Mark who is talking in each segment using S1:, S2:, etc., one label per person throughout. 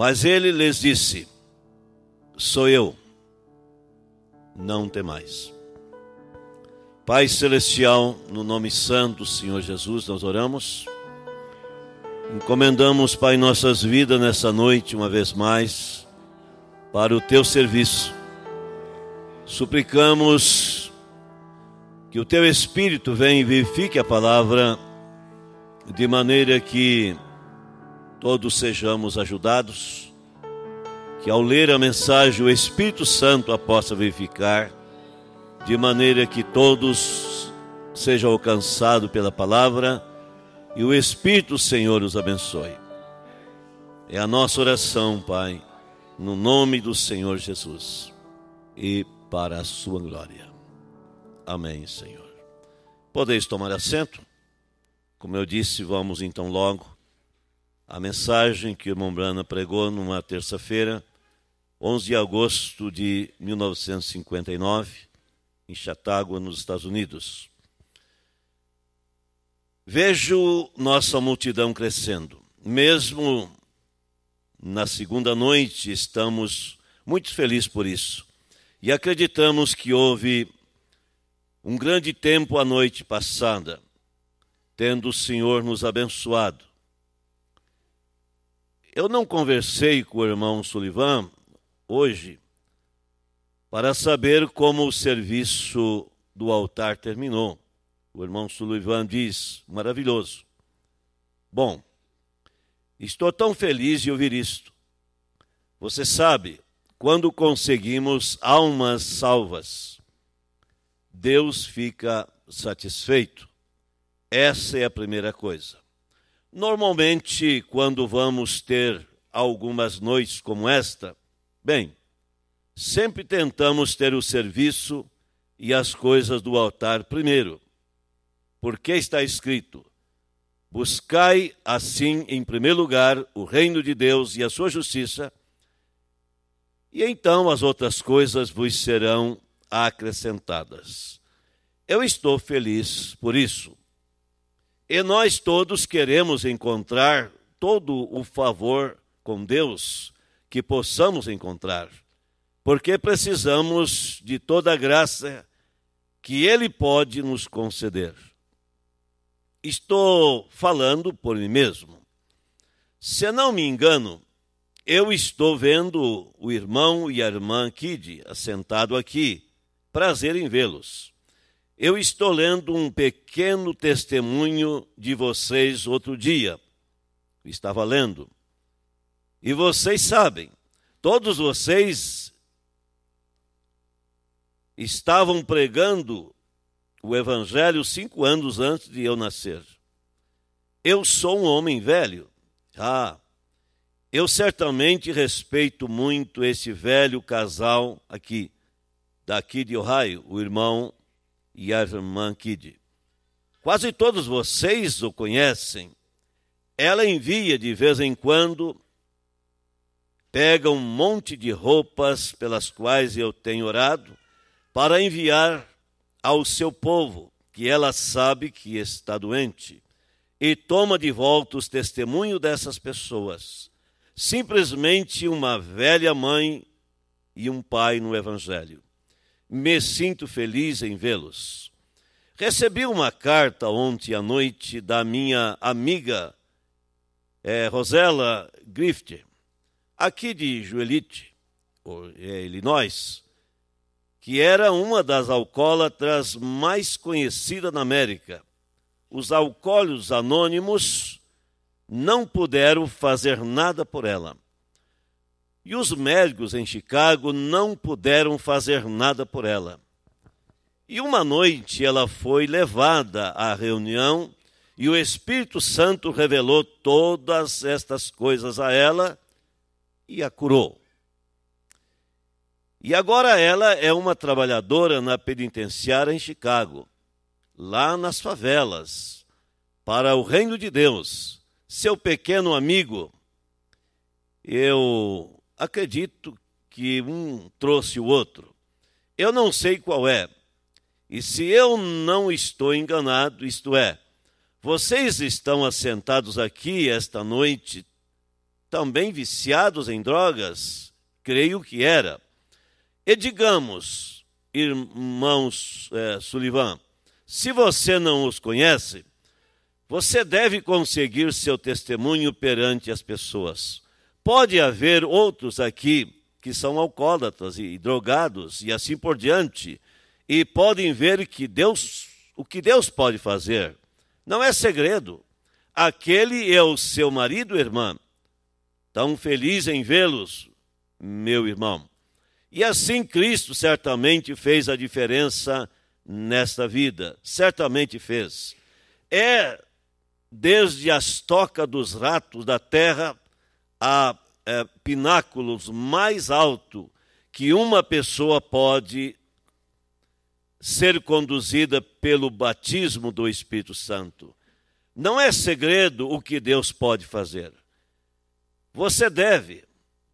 S1: Mas ele lhes disse: Sou eu, não temais. Pai Celestial, no nome santo do Senhor Jesus, nós oramos. Encomendamos, Pai, nossas vidas nessa noite, uma vez mais, para o teu serviço. Suplicamos que o teu Espírito venha e vivifique a palavra, de maneira que todos sejamos ajudados, que ao ler a mensagem o Espírito Santo a possa vivificar de maneira que todos sejam alcançados pela palavra e o Espírito Senhor os abençoe. É a nossa oração, Pai, no nome do Senhor Jesus e para a sua glória. Amém, Senhor. Podeis tomar assento? Como eu disse, vamos então logo à mensagem que o irmão Brana pregou numa terça-feira, 11 de agosto de 1959 em Chautauqua, nos Estados Unidos. Vejo nossa multidão crescendo. Mesmo na segunda noite, estamos muito felizes por isso. E acreditamos que houve um grande tempo a noite passada, tendo o Senhor nos abençoado. Eu não conversei com o irmão Sullivan hoje, para saber como o serviço do altar terminou. O irmão Sullivan diz: maravilhoso. Bom, estou tão feliz de ouvir isto. Você sabe, quando conseguimos almas salvas, Deus fica satisfeito. Essa é a primeira coisa. Normalmente, quando vamos ter algumas noites como esta, bem, sempre tentamos ter o serviço e as coisas do altar primeiro. Porque está escrito: Buscai assim, em primeiro lugar, o reino de Deus e a sua justiça, e então as outras coisas vos serão acrescentadas. Eu estou feliz por isso. E nós todos queremos encontrar todo o favor com Deus que possamos encontrar porque precisamos de toda a graça que Ele pode nos conceder. Estou falando por mim mesmo. Se não me engano, eu estou vendo o irmão e a irmã Kid assentado aqui. Prazer em vê-los. Eu estou lendo um pequeno testemunho de vocês outro dia. Estava lendo. E vocês sabem, todos vocês estavam pregando o Evangelho cinco anos antes de eu nascer. Eu sou um homem velho. Ah, eu certamente respeito muito esse velho casal aqui, daqui de Ohio, o irmão irmã Kid. Quase todos vocês o conhecem. Ela envia de vez em quando, pega um monte de roupas pelas quais eu tenho orado, para enviar ao seu povo, que ela sabe que está doente, e toma de volta os testemunhos dessas pessoas. Simplesmente uma velha mãe e um pai no Evangelho. Me sinto feliz em vê-los. Recebi uma carta ontem à noite da minha amiga é, Rosela Griffith, aqui de Joelite, é, Illinois que era uma das alcoólatras mais conhecidas na América. Os alcoólicos anônimos não puderam fazer nada por ela. E os médicos em Chicago não puderam fazer nada por ela. E uma noite ela foi levada à reunião e o Espírito Santo revelou todas estas coisas a ela e a curou. E agora ela é uma trabalhadora na penitenciária em Chicago, lá nas favelas, para o reino de Deus. Seu pequeno amigo, eu acredito que um trouxe o outro. Eu não sei qual é. E se eu não estou enganado, isto é, vocês estão assentados aqui esta noite, também viciados em drogas? Creio que era. E digamos, irmãos é, Sullivan, se você não os conhece, você deve conseguir seu testemunho perante as pessoas. Pode haver outros aqui que são alcoólatras e drogados e assim por diante, e podem ver que Deus, o que Deus pode fazer. Não é segredo. Aquele é o seu marido, irmã. Tão feliz em vê-los, meu irmão. E assim Cristo certamente fez a diferença nesta vida. Certamente fez. É desde as tocas dos ratos da terra a é, pináculos mais alto que uma pessoa pode ser conduzida pelo batismo do Espírito Santo. Não é segredo o que Deus pode fazer. Você deve,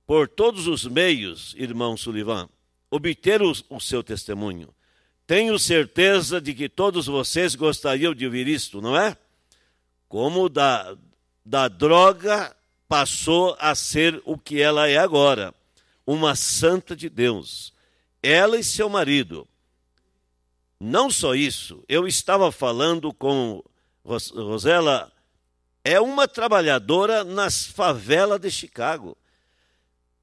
S1: por todos os meios, irmão Sullivan, obter o, o seu testemunho. Tenho certeza de que todos vocês gostariam de ouvir isto, não é? Como da, da droga passou a ser o que ela é agora, uma santa de Deus. Ela e seu marido. Não só isso, eu estava falando com Rosela, é uma trabalhadora nas favelas de Chicago.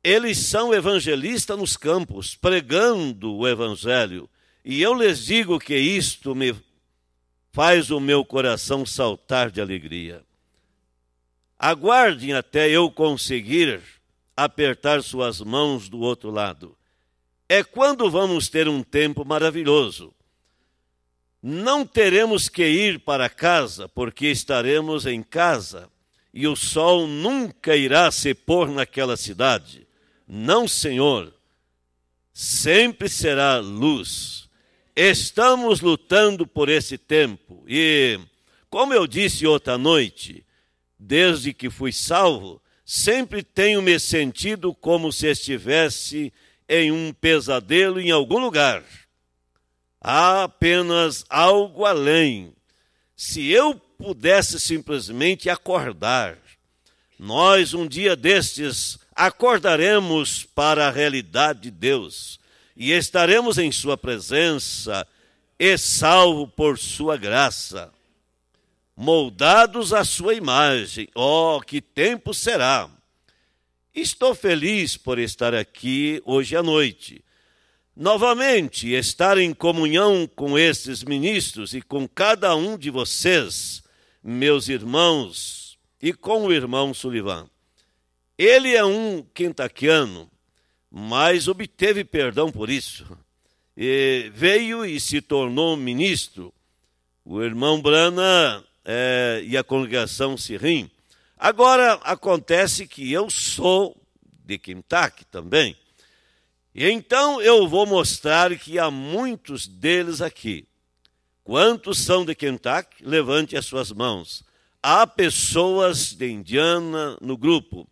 S1: Eles são evangelistas nos campos, pregando o evangelho. E eu lhes digo que isto me faz o meu coração saltar de alegria. Aguardem até eu conseguir apertar suas mãos do outro lado. É quando vamos ter um tempo maravilhoso. Não teremos que ir para casa, porque estaremos em casa, e o sol nunca irá se pôr naquela cidade. Não, Senhor. Sempre será luz. Estamos lutando por esse tempo, e, como eu disse outra noite, desde que fui salvo, sempre tenho me sentido como se estivesse em um pesadelo em algum lugar. Há apenas algo além. Se eu pudesse simplesmente acordar, nós um dia destes acordaremos para a realidade de Deus e estaremos em Sua presença e salvo por Sua graça moldados à sua imagem. Oh, que tempo será! Estou feliz por estar aqui hoje à noite. Novamente, estar em comunhão com estes ministros e com cada um de vocês, meus irmãos, e com o irmão Sullivan. Ele é um quintaquiano, mas obteve perdão por isso. E veio e se tornou ministro. O irmão Brana é, e a congregação se rim. Agora acontece que eu sou de Kentucky também. E então eu vou mostrar que há muitos deles aqui. Quantos são de Kentucky? Levante as suas mãos. Há pessoas de Indiana no grupo.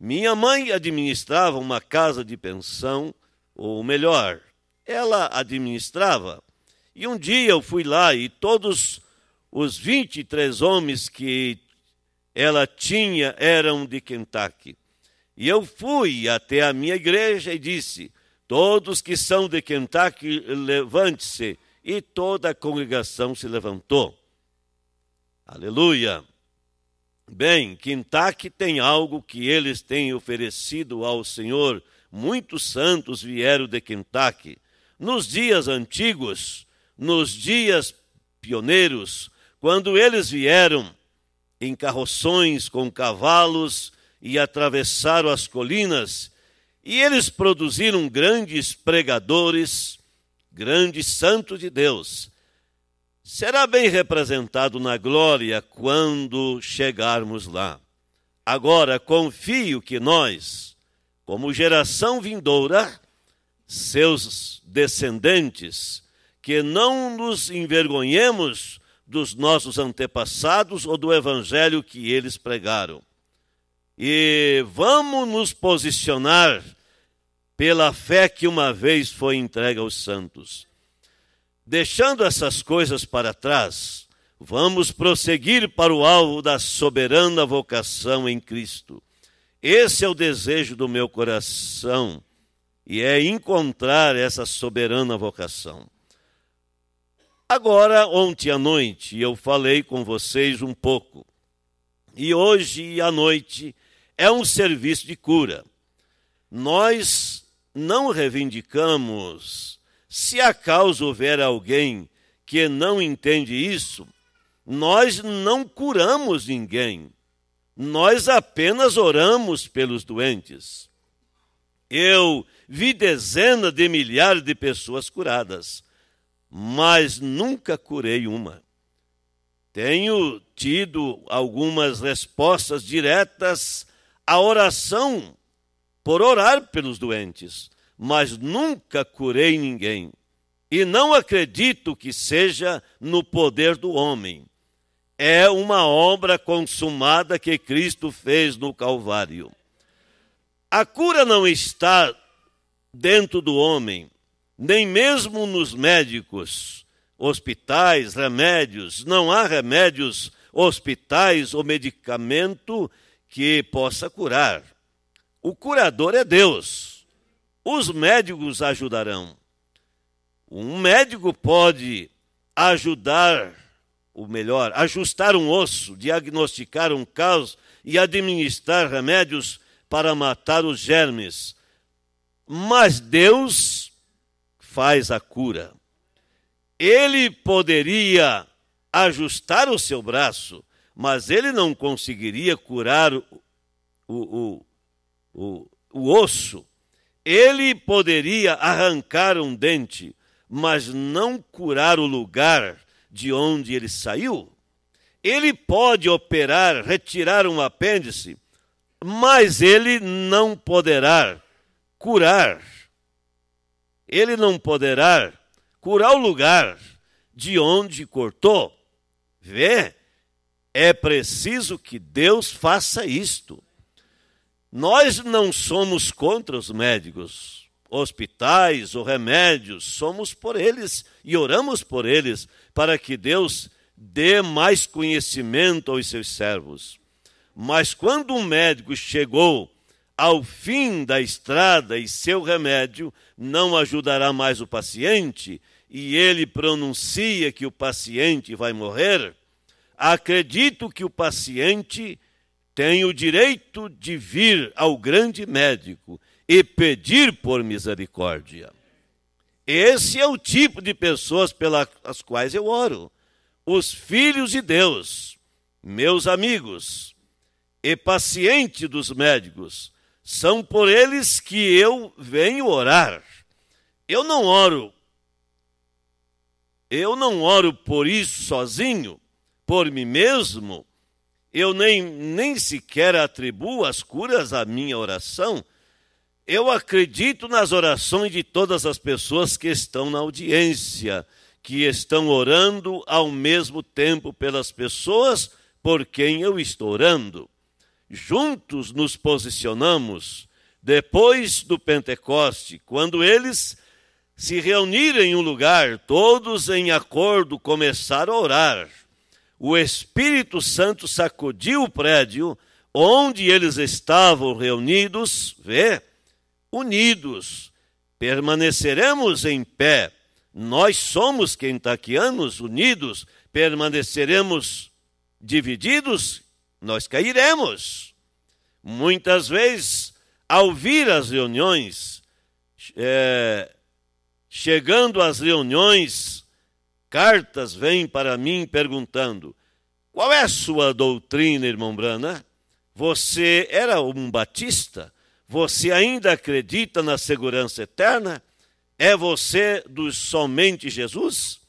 S1: Minha mãe administrava uma casa de pensão, ou melhor, ela administrava. E um dia eu fui lá e todos os 23 homens que ela tinha eram de Kentucky. E eu fui até a minha igreja e disse: Todos que são de Kentucky, levante-se. E toda a congregação se levantou. Aleluia. Bem, Kentucky tem algo que eles têm oferecido ao Senhor. Muitos santos vieram de Kentucky. Nos dias antigos, nos dias pioneiros, quando eles vieram em carroções com cavalos e atravessaram as colinas, e eles produziram grandes pregadores, grandes santos de Deus. Será bem representado na glória quando chegarmos lá. Agora, confio que nós, como geração vindoura, seus descendentes, que não nos envergonhemos dos nossos antepassados ou do evangelho que eles pregaram. E vamos nos posicionar pela fé que uma vez foi entregue aos santos. Deixando essas coisas para trás, vamos prosseguir para o alvo da soberana vocação em Cristo. Esse é o desejo do meu coração e é encontrar essa soberana vocação. Agora, ontem à noite, eu falei com vocês um pouco, e hoje à noite é um serviço de cura. Nós não reivindicamos, se acaso houver alguém que não entende isso, nós não curamos ninguém, nós apenas oramos pelos doentes. Eu vi dezenas de milhares de pessoas curadas, mas nunca curei uma. Tenho tido algumas respostas diretas à oração por orar pelos doentes, mas nunca curei ninguém. E não acredito que seja no poder do homem. É uma obra consumada que Cristo fez no Calvário. A cura não está dentro do homem, nem mesmo nos médicos, hospitais, remédios. Não há remédios, hospitais ou medicamento que possa curar. O curador é Deus. Os médicos ajudarão. Um médico pode ajudar, o melhor, ajustar um osso, diagnosticar um caos e administrar remédios para matar os germes. Mas Deus faz a cura. Ele poderia ajustar o seu braço, mas ele não conseguiria curar o, o, o, o osso. Ele poderia arrancar um dente, mas não curar o lugar de onde ele saiu. Ele pode operar, retirar um apêndice, mas ele não poderá curar. Ele não poderá curar o lugar de onde cortou. Vê? É preciso que Deus faça isto. Nós não somos contra os médicos, hospitais ou remédios, somos por eles e oramos por eles, para que Deus dê mais conhecimento aos seus servos. Mas quando um médico chegou ao fim da estrada e seu remédio não ajudará mais o paciente, e ele pronuncia que o paciente vai morrer, acredito que o paciente tem o direito de vir ao grande médico e pedir por misericórdia. Esse é o tipo de pessoas pelas quais eu oro. Os filhos de Deus, meus amigos, e paciente dos médicos. São por eles que eu venho orar. Eu não oro. Eu não oro por isso sozinho, por mim mesmo. Eu nem, nem sequer atribuo as curas à minha oração. Eu acredito nas orações de todas as pessoas que estão na audiência, que estão orando ao mesmo tempo pelas pessoas por quem eu estou orando juntos nos posicionamos depois do Pentecoste, quando eles se reuniram em um lugar, todos em acordo começaram a orar. O Espírito Santo sacudiu o prédio onde eles estavam reunidos, vê, unidos. Permaneceremos em pé. Nós somos quentaquianos unidos, permaneceremos divididos nós cairemos. Muitas vezes, ao vir as reuniões, é, chegando às reuniões, cartas vêm para mim perguntando: qual é a sua doutrina, irmão Brana? Você era um batista? Você ainda acredita na segurança eterna? É você do somente Jesus?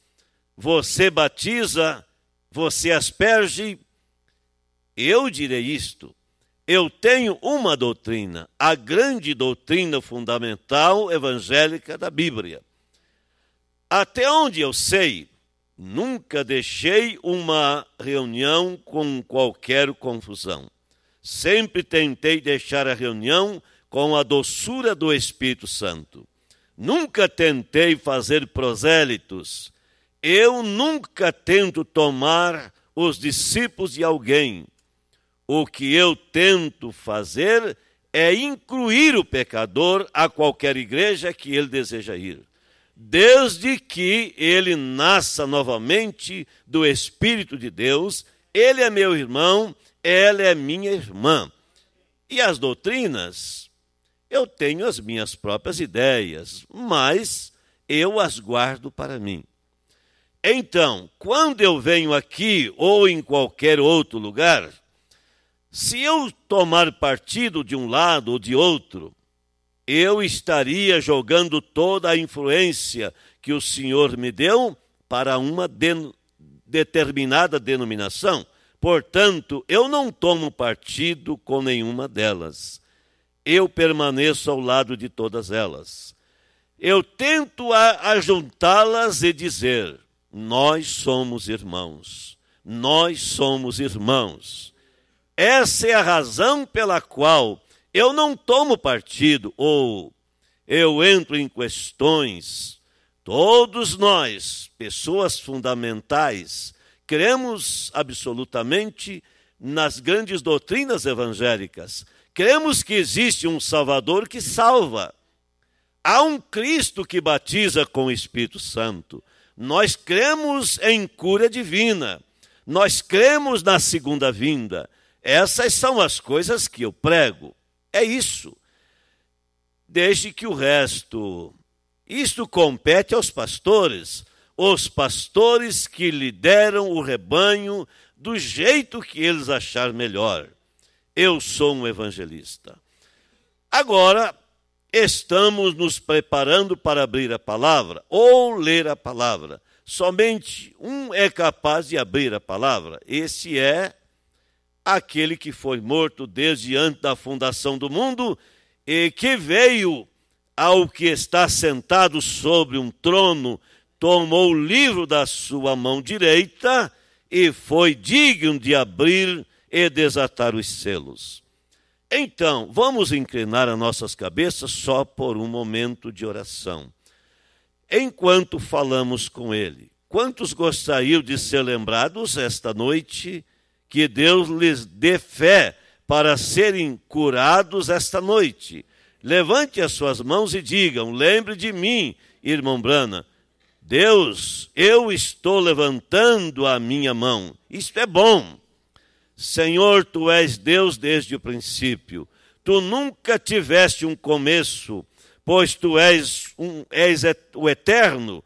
S1: Você batiza, você asperge, eu direi isto. Eu tenho uma doutrina, a grande doutrina fundamental evangélica da Bíblia. Até onde eu sei, nunca deixei uma reunião com qualquer confusão. Sempre tentei deixar a reunião com a doçura do Espírito Santo. Nunca tentei fazer prosélitos. Eu nunca tento tomar os discípulos de alguém o que eu tento fazer é incluir o pecador a qualquer igreja que ele deseja ir, desde que ele nasça novamente do Espírito de Deus. Ele é meu irmão, ela é minha irmã. E as doutrinas, eu tenho as minhas próprias ideias, mas eu as guardo para mim. Então, quando eu venho aqui ou em qualquer outro lugar, se eu tomar partido de um lado ou de outro, eu estaria jogando toda a influência que o Senhor me deu para uma de, determinada denominação. Portanto, eu não tomo partido com nenhuma delas. Eu permaneço ao lado de todas elas. Eu tento ajuntá-las e dizer: nós somos irmãos. Nós somos irmãos. Essa é a razão pela qual eu não tomo partido ou eu entro em questões. Todos nós, pessoas fundamentais, cremos absolutamente nas grandes doutrinas evangélicas. Cremos que existe um Salvador que salva. Há um Cristo que batiza com o Espírito Santo. Nós cremos em cura divina. Nós cremos na segunda vinda. Essas são as coisas que eu prego. É isso. Desde que o resto. Isto compete aos pastores, os pastores que lideram o rebanho do jeito que eles achar melhor. Eu sou um evangelista. Agora, estamos nos preparando para abrir a palavra ou ler a palavra. Somente um é capaz de abrir a palavra. Esse é aquele que foi morto desde antes da fundação do mundo e que veio ao que está sentado sobre um trono, tomou o livro da sua mão direita e foi digno de abrir e desatar os selos. Então, vamos inclinar as nossas cabeças só por um momento de oração. Enquanto falamos com Ele, quantos gostariam de ser lembrados esta noite? Que Deus lhes dê fé para serem curados esta noite. Levante as suas mãos e digam: Lembre de mim, irmão Brana. Deus, eu estou levantando a minha mão. Isto é bom. Senhor, tu és Deus desde o princípio. Tu nunca tiveste um começo, pois tu és, um, és o eterno.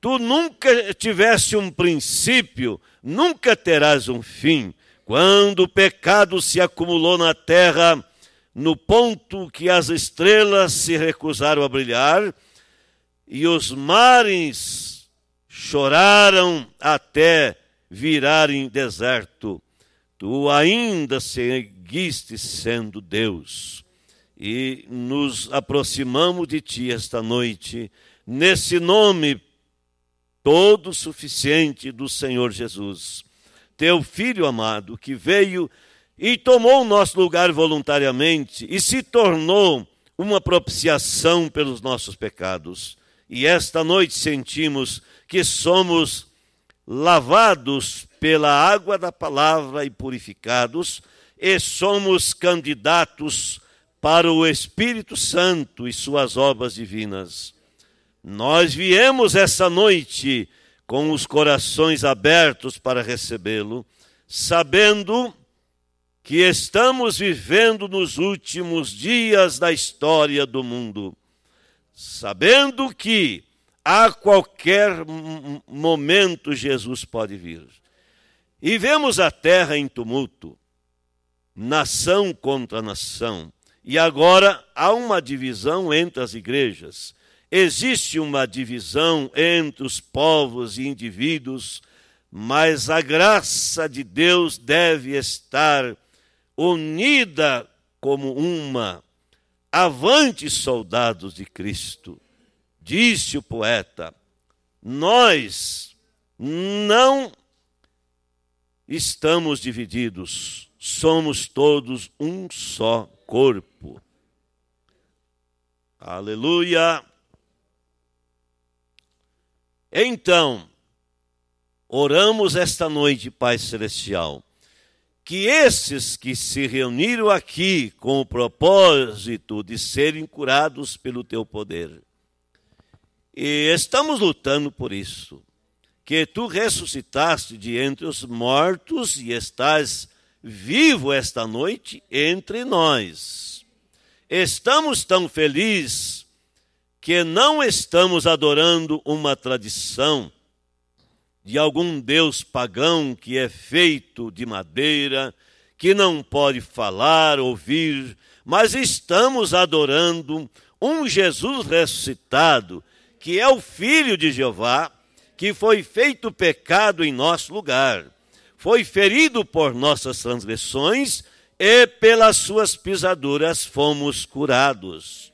S1: Tu nunca tiveste um princípio, nunca terás um fim. Quando o pecado se acumulou na terra, no ponto que as estrelas se recusaram a brilhar, e os mares choraram até virarem deserto, tu ainda seguiste sendo Deus. E nos aproximamos de ti esta noite, nesse nome todo suficiente do Senhor Jesus, teu filho amado, que veio e tomou o nosso lugar voluntariamente e se tornou uma propiciação pelos nossos pecados. E esta noite sentimos que somos lavados pela água da palavra e purificados, e somos candidatos para o Espírito Santo e suas obras divinas. Nós viemos essa noite com os corações abertos para recebê-lo, sabendo que estamos vivendo nos últimos dias da história do mundo, sabendo que a qualquer momento Jesus pode vir. E vemos a terra em tumulto, nação contra nação, e agora há uma divisão entre as igrejas. Existe uma divisão entre os povos e indivíduos, mas a graça de Deus deve estar unida como uma. Avante, soldados de Cristo, disse o poeta, nós não estamos divididos, somos todos um só corpo. Aleluia! Então, oramos esta noite, Pai Celestial, que esses que se reuniram aqui com o propósito de serem curados pelo teu poder. E estamos lutando por isso. Que tu ressuscitaste de entre os mortos e estás vivo esta noite entre nós. Estamos tão felizes que não estamos adorando uma tradição de algum deus pagão que é feito de madeira, que não pode falar, ouvir, mas estamos adorando um Jesus ressuscitado, que é o Filho de Jeová, que foi feito pecado em nosso lugar, foi ferido por nossas transgressões e pelas suas pisaduras fomos curados.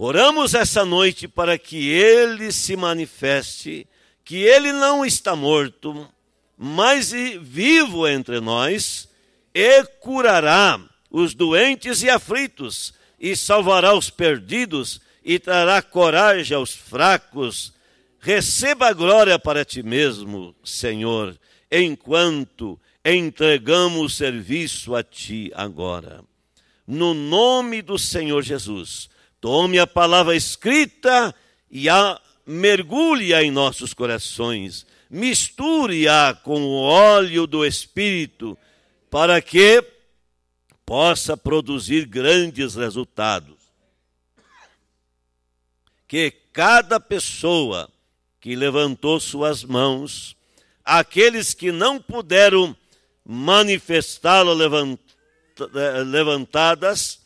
S1: Oramos essa noite para que ele se manifeste que ele não está morto, mas vivo entre nós, e curará os doentes e aflitos, e salvará os perdidos, e trará coragem aos fracos. Receba glória para ti mesmo, Senhor, enquanto entregamos o serviço a ti agora. No nome do Senhor Jesus, tome a palavra escrita e a mergulhe-a em nossos corações, misture-a com o óleo do Espírito, para que possa produzir grandes resultados. Que cada pessoa que levantou suas mãos, aqueles que não puderam manifestá-la levantadas,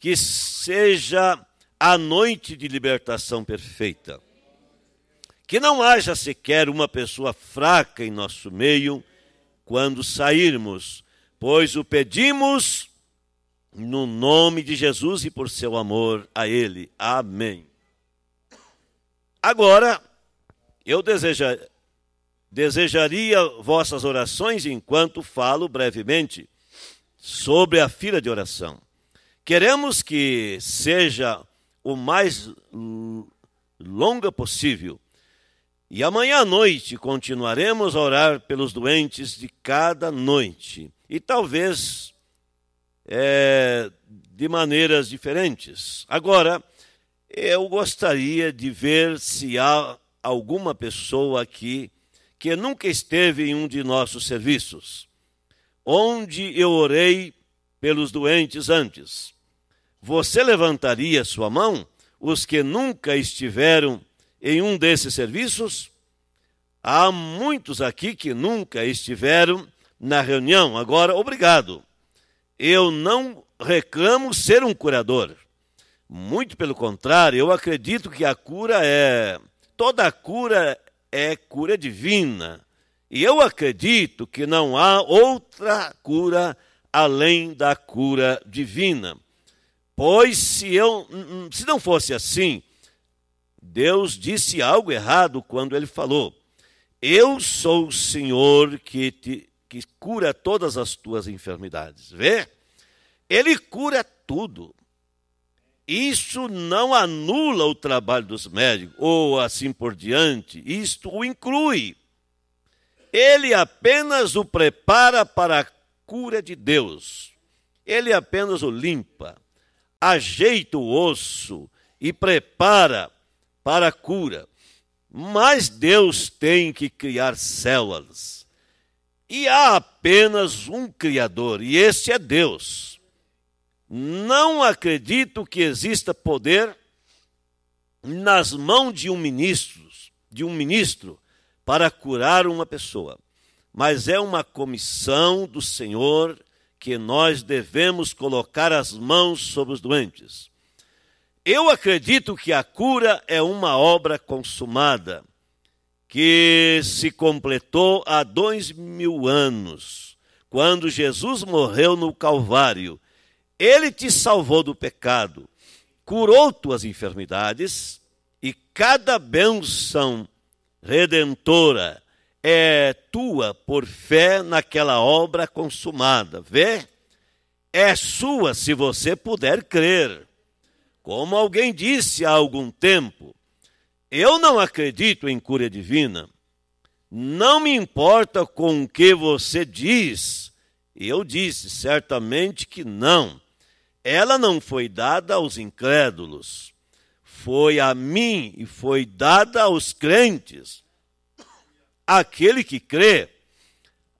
S1: que seja a noite de libertação perfeita que não haja sequer uma pessoa fraca em nosso meio quando sairmos, pois o pedimos no nome de Jesus e por seu amor a Ele. Amém. Agora, eu deseja, desejaria vossas orações enquanto falo brevemente sobre a fila de oração. Queremos que seja o mais longa possível e amanhã à noite continuaremos a orar pelos doentes de cada noite. E talvez é, de maneiras diferentes. Agora, eu gostaria de ver se há alguma pessoa aqui que nunca esteve em um de nossos serviços, onde eu orei pelos doentes antes. Você levantaria sua mão? Os que nunca estiveram em um desses serviços? Há muitos aqui que nunca estiveram na reunião. Agora, obrigado. Eu não reclamo ser um curador. Muito pelo contrário, eu acredito que a cura é. Toda cura é cura divina. E eu acredito que não há outra cura além da cura divina. Pois se eu se não fosse assim, Deus disse algo errado quando ele falou: Eu sou o Senhor que, te, que cura todas as tuas enfermidades. Vê? Ele cura tudo. Isso não anula o trabalho dos médicos, ou assim por diante, isto o inclui. Ele apenas o prepara para a cura de Deus. Ele apenas o limpa, ajeita o osso e prepara para a cura. Mas Deus tem que criar células. E há apenas um Criador, e esse é Deus. Não acredito que exista poder nas mãos de um ministro, de um ministro para curar uma pessoa. Mas é uma comissão do Senhor que nós devemos colocar as mãos sobre os doentes. Eu acredito que a cura é uma obra consumada, que se completou há dois mil anos, quando Jesus morreu no Calvário. Ele te salvou do pecado, curou tuas enfermidades, e cada benção redentora é tua por fé naquela obra consumada. Vê? É sua se você puder crer. Como alguém disse há algum tempo, eu não acredito em cura divina. Não me importa com o que você diz eu disse, certamente que não. Ela não foi dada aos incrédulos, foi a mim e foi dada aos crentes. Aquele que crê,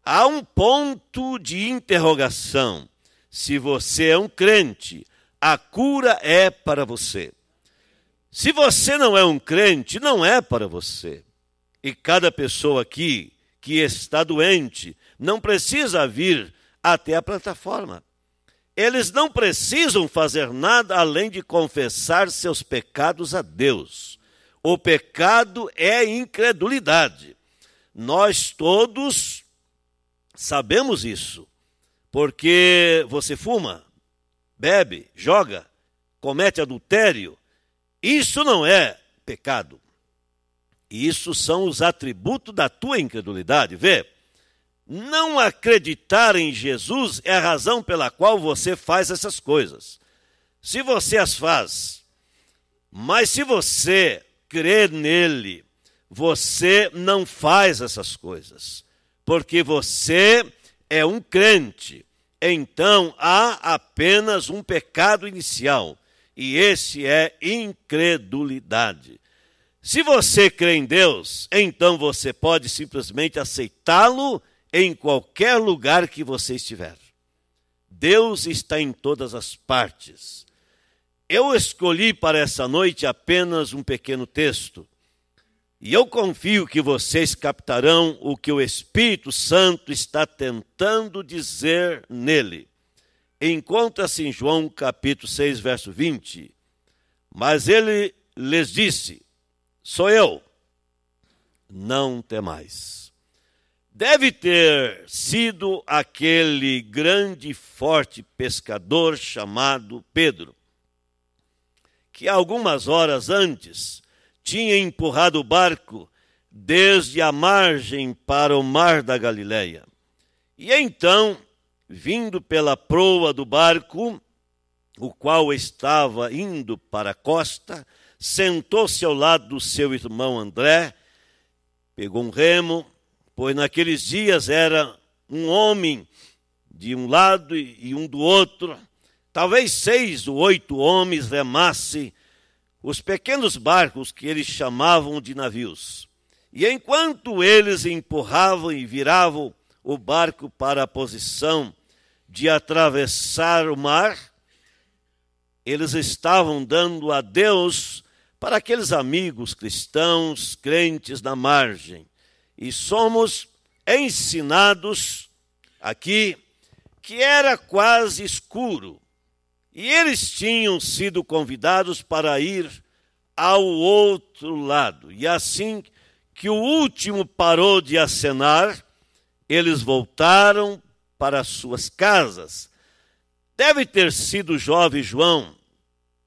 S1: há um ponto de interrogação. Se você é um crente, a cura é para você. Se você não é um crente, não é para você. E cada pessoa aqui que está doente não precisa vir até a plataforma. Eles não precisam fazer nada além de confessar seus pecados a Deus. O pecado é incredulidade. Nós todos sabemos isso, porque você fuma, bebe, joga, comete adultério. Isso não é pecado. Isso são os atributos da tua incredulidade. Vê, não acreditar em Jesus é a razão pela qual você faz essas coisas. Se você as faz, mas se você crer nele, você não faz essas coisas, porque você é um crente. Então há apenas um pecado inicial, e esse é incredulidade. Se você crê em Deus, então você pode simplesmente aceitá-lo em qualquer lugar que você estiver. Deus está em todas as partes. Eu escolhi para essa noite apenas um pequeno texto, e eu confio que vocês captarão o que o Espírito Santo está tentando dizer nele. Encontra-se em João capítulo 6, verso 20. Mas ele lhes disse: Sou eu, não temais deve ter sido aquele grande e forte pescador chamado Pedro, que algumas horas antes tinha empurrado o barco desde a margem para o mar da Galileia. E então, vindo pela proa do barco, o qual estava indo para a costa, sentou-se ao lado do seu irmão André, pegou um remo, pois naqueles dias era um homem de um lado e um do outro, talvez seis ou oito homens remassem os pequenos barcos que eles chamavam de navios. E enquanto eles empurravam e viravam o barco para a posição de atravessar o mar, eles estavam dando adeus para aqueles amigos cristãos, crentes na margem e somos ensinados aqui que era quase escuro e eles tinham sido convidados para ir ao outro lado. E assim que o último parou de acenar, eles voltaram para suas casas. Deve ter sido o jovem João,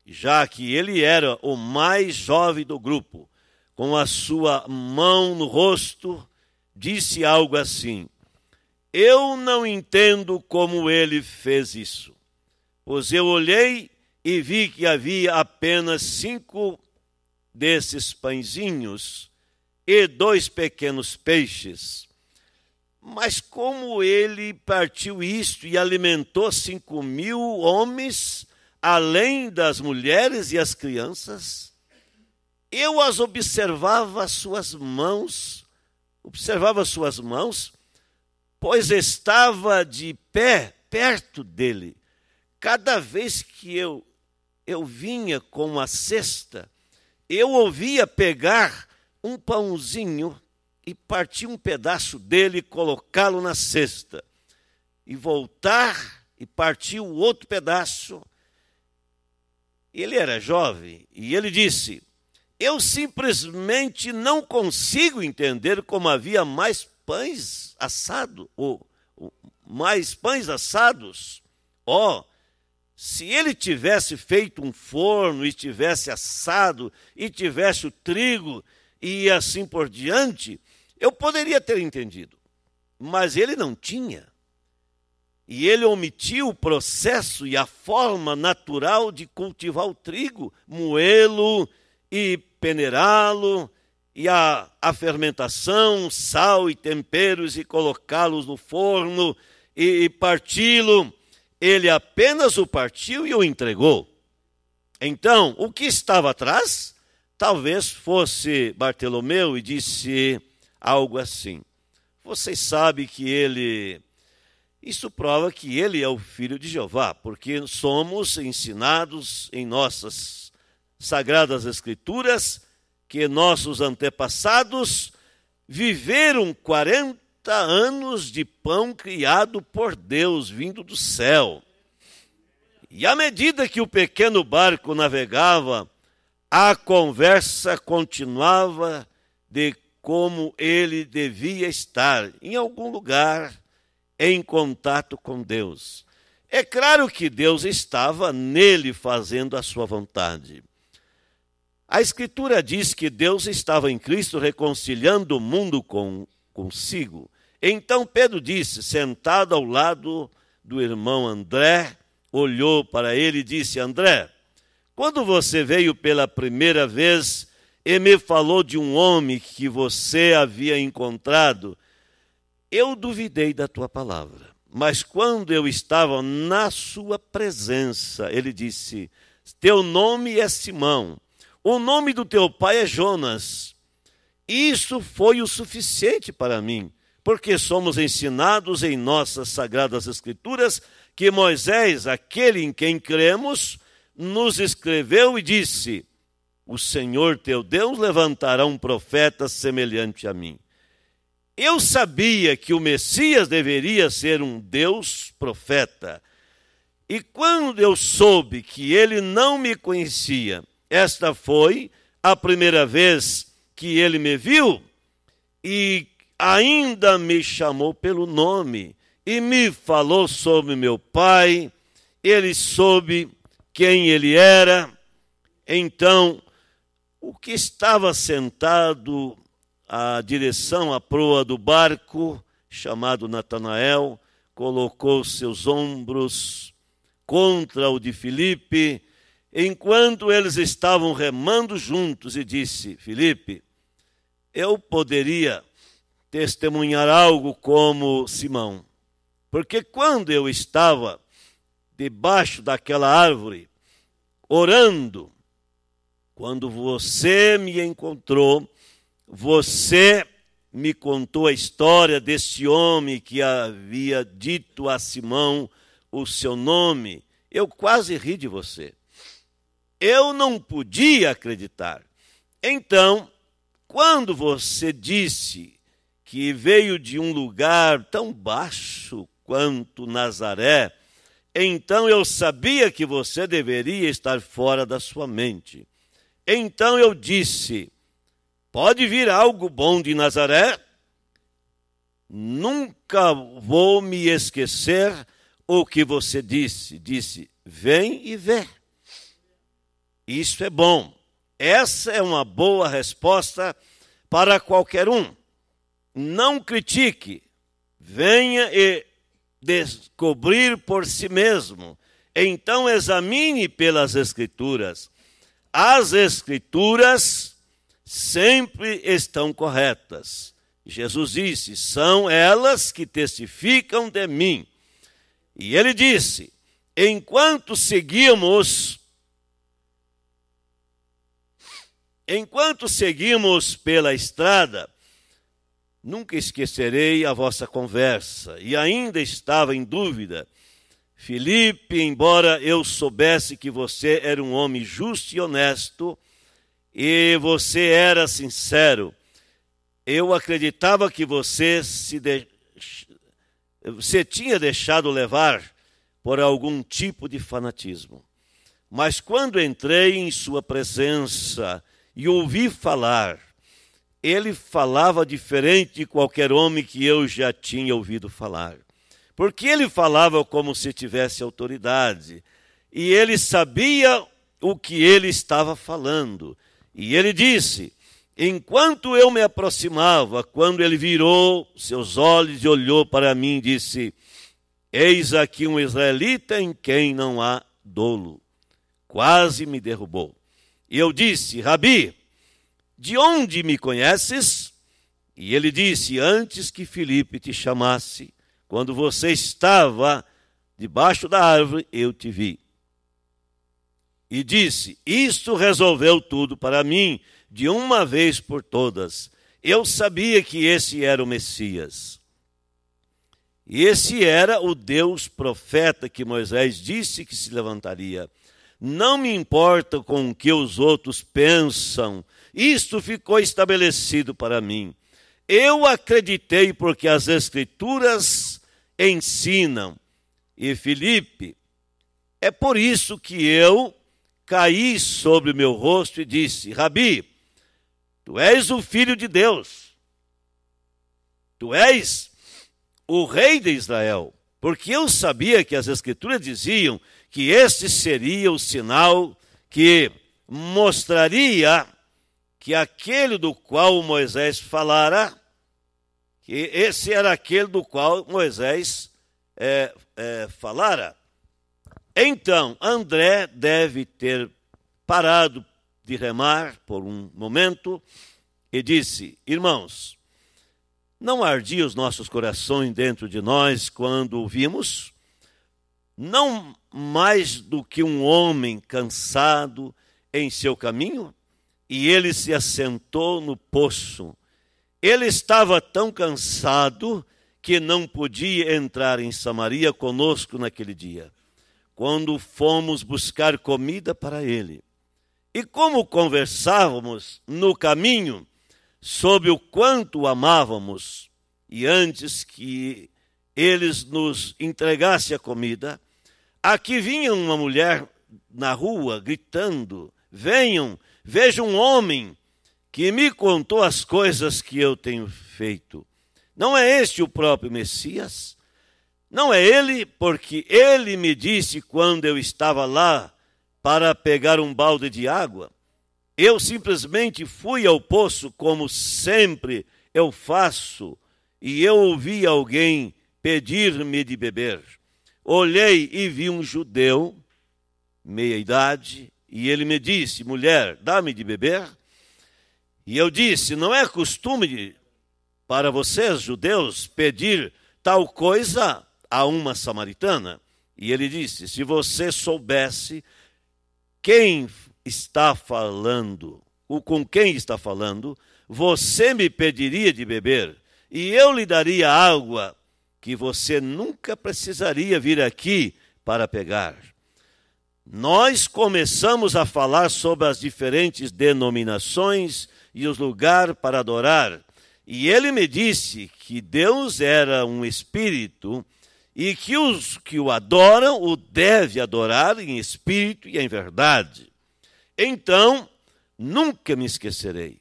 S1: já que ele era o mais jovem do grupo com a sua mão no rosto, disse algo assim: Eu não entendo como ele fez isso, pois eu olhei e vi que havia apenas cinco desses pãezinhos e dois pequenos peixes. Mas como ele partiu isto e alimentou cinco mil homens, além das mulheres e as crianças? eu as observava suas mãos, observava suas mãos, pois estava de pé perto dele. Cada vez que eu eu vinha com a cesta, eu ouvia pegar um pãozinho e partir um pedaço dele e colocá-lo na cesta, e voltar e partir o outro pedaço. Ele era jovem e ele disse: eu simplesmente não consigo entender como havia mais pães assados, ou, mais pães assados. Ó, oh, se ele tivesse feito um forno e tivesse assado e tivesse o trigo e assim por diante, eu poderia ter entendido. Mas ele não tinha. E ele omitiu o processo e a forma natural de cultivar o trigo, moê-lo e peneirá-lo, e a, a fermentação, sal e temperos, e colocá-los no forno, e parti-lo, ele apenas o partiu e o entregou. Então, o que estava atrás? Talvez fosse Bartolomeu e disse algo assim: Vocês sabem que ele. Isso prova que ele é o filho de Jeová, porque somos ensinados em nossas sagradas Escrituras que nossos antepassados viveram 40 anos de pão criado por Deus, vindo do céu. E à medida que o pequeno barco navegava, a conversa continuava de como ele devia estar em algum lugar em contato com Deus. É claro que Deus estava nele fazendo a sua vontade. A Escritura diz que Deus estava em Cristo reconciliando o mundo com, consigo. Então Pedro disse, sentado ao lado do irmão André, olhou para ele e disse: André, quando você veio pela primeira vez e me falou de um homem que você havia encontrado, eu duvidei da tua palavra. Mas quando eu estava na sua presença, ele disse: Teu nome é Simão, o nome do teu pai é Jonas. Isso foi o suficiente para mim, porque somos ensinados em nossas sagradas Escrituras que Moisés, aquele em quem cremos, nos escreveu e disse: O Senhor teu Deus levantará um profeta semelhante a mim. Eu sabia que o Messias deveria ser um Deus profeta. E quando eu soube que ele não me conhecia, esta foi a primeira vez que ele me viu e ainda me chamou pelo nome e me falou sobre meu pai, ele soube quem ele era. Então, o que estava sentado à direção, à proa do barco, chamado Natanael, colocou seus ombros contra o de Filipe, enquanto eles estavam remando juntos, e disse: Filipe, eu poderia testemunhar algo como Simão. Porque quando eu estava debaixo daquela árvore, orando, quando você me encontrou, você me contou a história deste homem que havia dito a Simão o seu nome. Eu quase ri de você. Eu não podia acreditar. Então, quando você disse que veio de um lugar tão baixo quanto Nazaré, então eu sabia que você deveria estar fora da sua mente. Então eu disse: Pode vir algo bom de Nazaré? Nunca vou me esquecer o que você disse. Disse: Vem e vê. Isso é bom. Essa é uma boa resposta para qualquer um. Não critique, venha e descobrir por si mesmo. Então examine pelas Escrituras. As Escrituras sempre estão corretas. Jesus disse: são elas que testificam de mim. E ele disse: enquanto seguimos, enquanto seguimos pela estrada, Nunca esquecerei a vossa conversa. E ainda estava em dúvida. Filipe, embora eu soubesse que você era um homem justo e honesto, e você era sincero, eu acreditava que você se de... você tinha deixado levar por algum tipo de fanatismo. Mas quando entrei em sua presença e ouvi falar, ele falava diferente de qualquer homem que eu já tinha ouvido falar. Porque ele falava como se tivesse autoridade. E ele sabia o que ele estava falando. E ele disse: Enquanto eu me aproximava, quando ele virou seus olhos e olhou para mim, disse: Eis aqui um israelita em quem não há dolo. Quase me derrubou. E eu disse: Rabi, de onde me conheces? E ele disse: Antes que Filipe te chamasse, quando você estava debaixo da árvore, eu te vi. E disse: Isto resolveu tudo para mim, de uma vez por todas. Eu sabia que esse era o Messias. E esse era o Deus profeta que Moisés disse que se levantaria. Não me importa com o que os outros pensam, isto ficou estabelecido para mim. Eu acreditei porque as Escrituras ensinam. E Filipe, é por isso que eu caí sobre meu rosto e disse: Rabi, tu és o filho de Deus, tu és o rei de Israel. Porque eu sabia que as Escrituras diziam que este seria o sinal que mostraria que aquele do qual Moisés falara, que esse era aquele do qual Moisés é, é, falara. Então, André deve ter parado de remar por um momento e disse: Irmãos, não ardia os nossos corações dentro de nós quando o vimos? Não mais do que um homem cansado em seu caminho? e ele se assentou no poço. Ele estava tão cansado que não podia entrar em Samaria conosco naquele dia, quando fomos buscar comida para ele. E como conversávamos no caminho sobre o quanto o amávamos, e antes que eles nos entregassem a comida, aqui vinha uma mulher na rua gritando: Venham, Veja um homem que me contou as coisas que eu tenho feito. Não é este o próprio Messias? Não é ele, porque ele me disse quando eu estava lá para pegar um balde de água. Eu simplesmente fui ao poço, como sempre eu faço, e eu ouvi alguém pedir-me de beber. Olhei e vi um judeu, meia idade, e ele me disse: Mulher, dá-me de beber. E eu disse: Não é costume para vocês, judeus, pedir tal coisa a uma samaritana? E ele disse: Se você soubesse quem está falando, o com quem está falando, você me pediria de beber, e eu lhe daria água que você nunca precisaria vir aqui para pegar nós começamos a falar sobre as diferentes denominações e os lugares para adorar. E ele me disse que Deus era um espírito e que os que o adoram o deve adorar em espírito e em verdade. Então, nunca me esquecerei.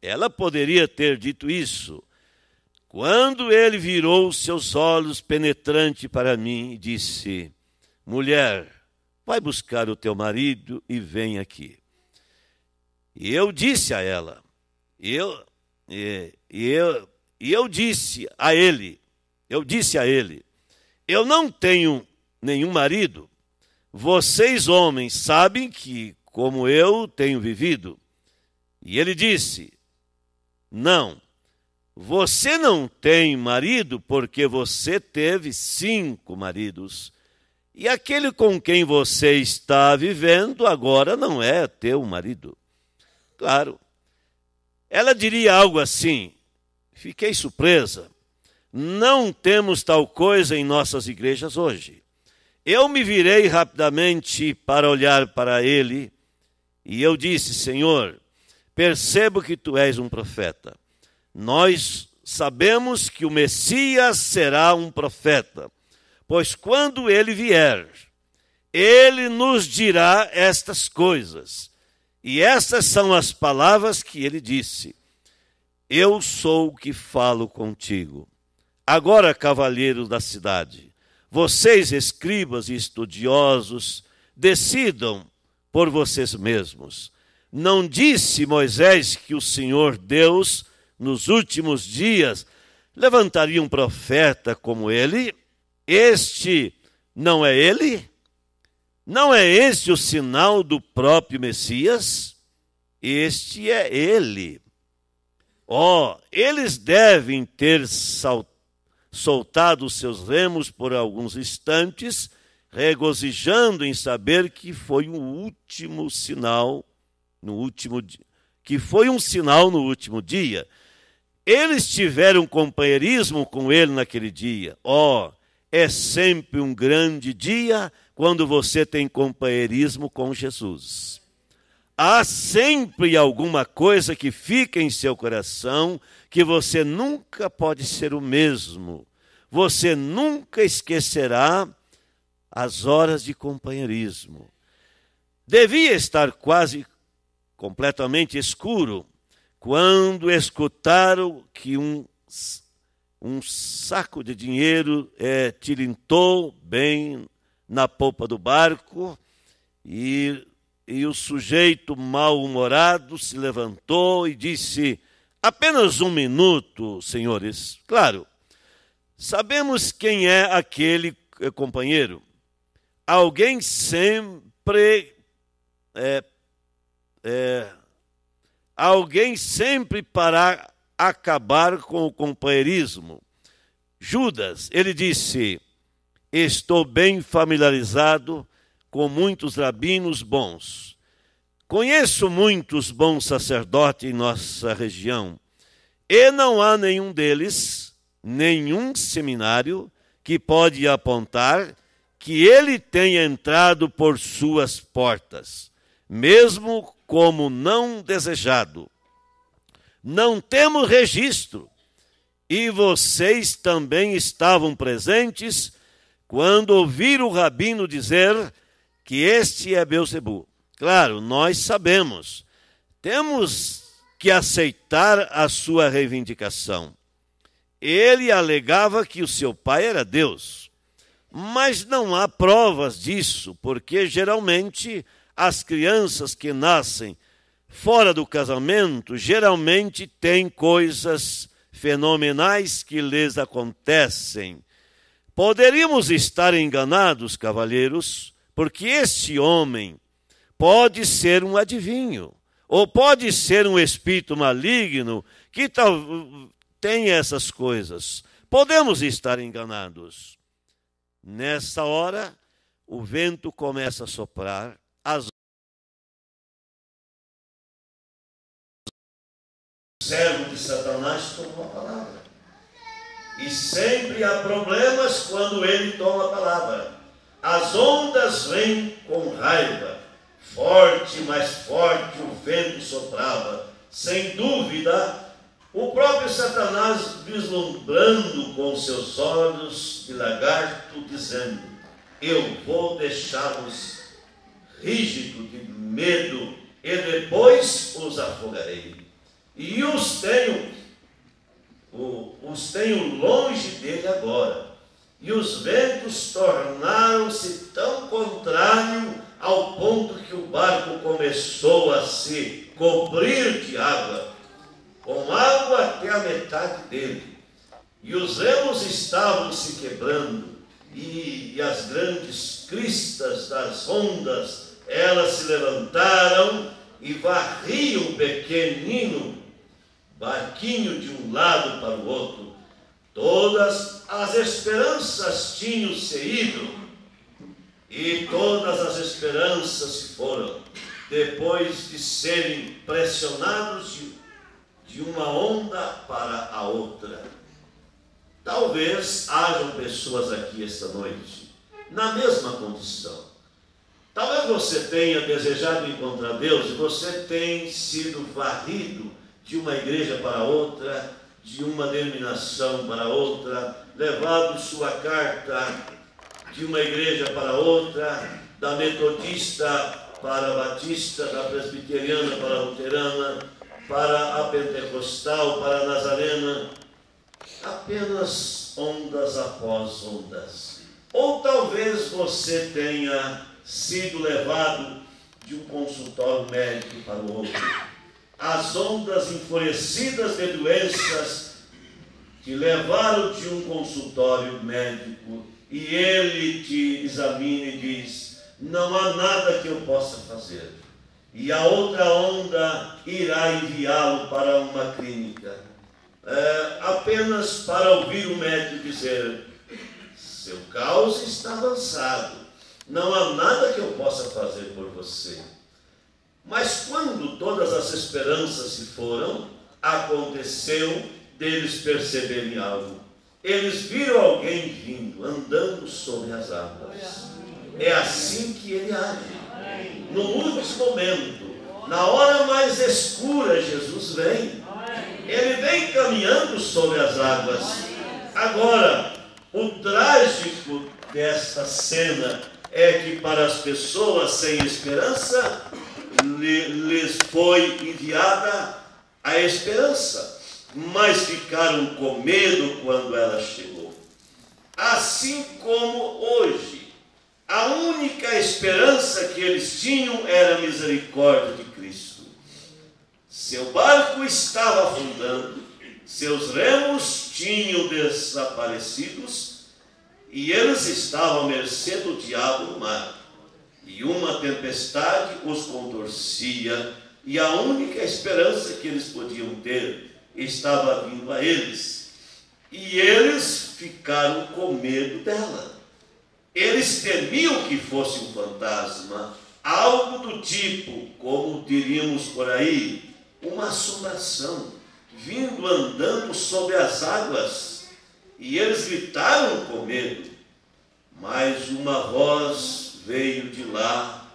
S1: Ela poderia ter dito isso. Quando ele virou seus olhos penetrantes para mim e disse: Mulher, vai buscar o teu marido e vem aqui. E eu disse a ela, eu, e, e eu, e eu disse a ele, eu disse a ele, eu não tenho nenhum marido. Vocês, homens, sabem que, como eu tenho vivido. E ele disse: Não, você não tem marido porque você teve cinco maridos e aquele com quem você está vivendo agora não é teu marido. Claro. Ela diria algo assim: fiquei surpresa. Não temos tal coisa em nossas igrejas hoje. Eu me virei rapidamente para olhar para ele e eu disse: Senhor, percebo que tu és um profeta. Nós sabemos que o Messias será um profeta Pois quando ele vier, ele nos dirá estas coisas. E estas são as palavras que ele disse: Eu sou o que falo contigo. Agora, cavalheiros da cidade, vocês, escribas e estudiosos, decidam por vocês mesmos. Não disse Moisés que o Senhor Deus, nos últimos dias, levantaria um profeta como ele? Este não é ele? Não é esse o sinal do próprio Messias? Este é ele. Ó, oh, eles devem ter soltado seus remos por alguns instantes, regozijando em saber que foi um último sinal no último que foi um sinal no último dia. Eles tiveram companheirismo com ele naquele dia. Ó, oh, é sempre um grande dia quando você tem companheirismo com Jesus. Há sempre alguma coisa que fica em seu coração que você nunca pode ser o mesmo. Você nunca esquecerá as horas de companheirismo. Devia estar quase completamente escuro quando escutaram que um, um saco de dinheiro é, tilintou bem na polpa do barco e, e o sujeito mal-humorado se levantou e disse: Apenas um minuto, senhores. Claro, sabemos quem é aquele eh, companheiro. Alguém sempre é, é, alguém sempre para acabar com o companheirismo. Judas, ele disse: Estou bem familiarizado com muitos rabinos bons. Conheço muitos bons sacerdotes em nossa região, e não há nenhum deles, nenhum seminário, que pode apontar que ele tenha entrado por suas portas, mesmo como não desejado. Não temos registro, e vocês também estavam presentes quando ouviram o rabino dizer que este é Beuzebu. Claro, nós sabemos. Temos que aceitar a sua reivindicação. Ele alegava que o seu pai era Deus. Mas não há provas disso, porque geralmente as crianças que nascem fora do casamento geralmente têm coisas fenomenais que lhes acontecem Poderíamos estar enganados, cavalheiros, porque este homem pode ser um adivinho, ou pode ser um espírito maligno que tem essas coisas. Podemos estar enganados. Nessa hora, o vento começa a soprar, as servo de Satanás tomou a palavra. E sempre há problemas quando ele toma a palavra. As ondas vêm com raiva, forte, mais forte o vento soprava. Sem dúvida, o próprio Satanás vislumbrando com seus olhos de lagarto, dizendo: Eu vou deixá-los rígidos de medo e depois os afogarei. E os tenho os tenho longe dele agora. E os ventos tornaram-se tão contrários ao ponto que o barco começou a se cobrir de água, com água até a metade dele. E os remos estavam se quebrando, e, e as grandes cristas das ondas, elas se levantaram e varriam o pequenino barquinho de um lado para o outro. Todas as esperanças tinham se ido, e todas as esperanças se foram, depois de serem pressionados de, uma onda para a outra. Talvez hajam pessoas aqui esta noite na mesma condição. Talvez você tenha desejado encontrar Deus e você tenha sido varrido de uma igreja para outra, de uma denominação para outra, levado sua carta de uma igreja para outra, da metodista para a batista, da presbiteriana para a luterana, para a pentecostal, para a nazarena, apenas ondas após ondas. Ou talvez você tenha sido levado de um consultório médico para o outro as ondas enfurecidas de doenças te levaram de um consultório médico e ele te examina e diz: não há nada que eu possa fazer. E a outra onda irá enviá-lo para uma clínica. é, apenas para ouvir o médico dizer: seu caos está avançado, não há nada que eu possa fazer por você. Mas quando todas as esperanças se foram, aconteceu deles perceberem algo. Eles viram alguém vindo, andando sobre as águas. É assim que ele age. No último momento, na hora mais escura, Jesus vem. Ele vem caminhando sobre as águas. Agora, o trágico desta cena é que para as pessoas sem esperança, lhes foi enviada a esperança, mas ficaram com medo quando ela chegou. Assim como hoje, a única esperança que eles tinham era a misericórdia de Cristo. Seu barco estava afundando, seus remos tinham desaparecidos e eles estavam à mercê do diabo no mar. E uma tempestade os contorcia, e a única esperança que eles podiam ter estava vindo a eles. E eles ficaram com medo dela. Eles temiam que fosse um fantasma, algo do tipo, como diríamos por aí, uma assombração, vindo andando sobre as águas. E eles gritaram com medo, mas uma voz veio de lá,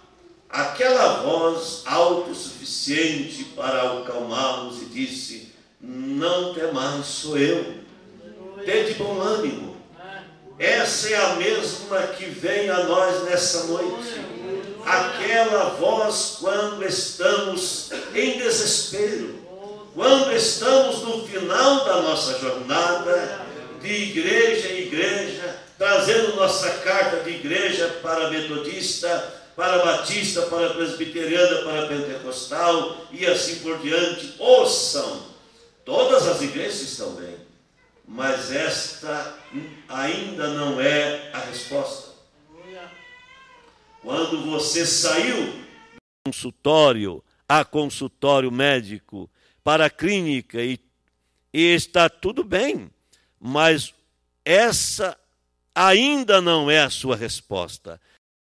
S1: aquela voz autossuficiente para acalmá-los, e disse: Não temais, sou eu, tende bom ânimo. Essa é a mesma que vem a nós nessa noite. Aquela voz quando estamos em desespero, quando estamos no final da nossa jornada, de igreja em igreja, trazendo nossa carta de igreja para metodista, para batista, para presbiteriana, para pentecostal e assim por diante. Ouçam, todas as igrejas estão bem, mas esta ainda não é a resposta. Quando você saiu do consultório a consultório médico, para a clínica e, e está tudo bem, mas essa ainda não é a sua resposta.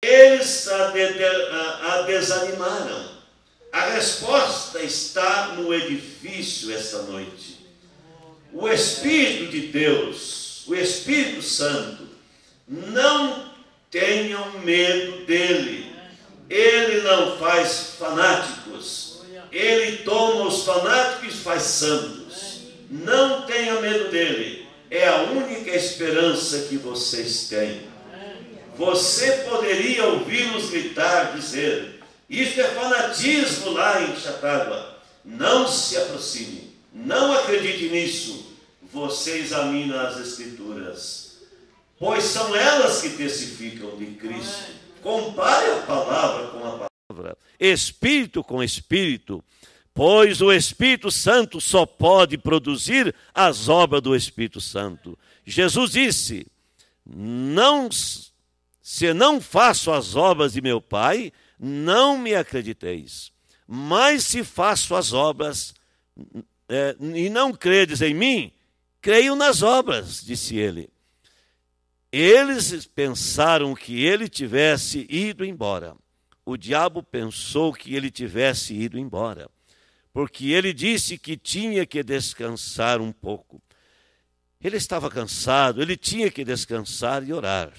S1: Eles a, de, a, a desanimaram. A resposta está no edifício essa noite. O Espírito de Deus, o Espírito Santo, não tenham medo dele. Ele não faz fanáticos. Ele toma os fanáticos e faz santos. Não tenha medo dele. É a única esperança que vocês têm. Você poderia ouvi-los gritar, dizer: Isso é fanatismo lá em Chatágua. Não se aproxime não acredite nisso. Você examina as Escrituras, pois são elas que testificam de Cristo. Compare a palavra com a palavra, espírito com espírito, pois o Espírito Santo só pode produzir as obras do Espírito Santo. Jesus disse: Não se não faço as obras de meu Pai, não me acrediteis. Mas se faço as obras, é, e não credes em mim, creio nas obras, disse ele. Eles pensaram que ele tivesse ido embora. O diabo pensou que ele tivesse ido embora, porque ele disse que tinha que descansar um pouco. Ele estava cansado, ele tinha que descansar e orar.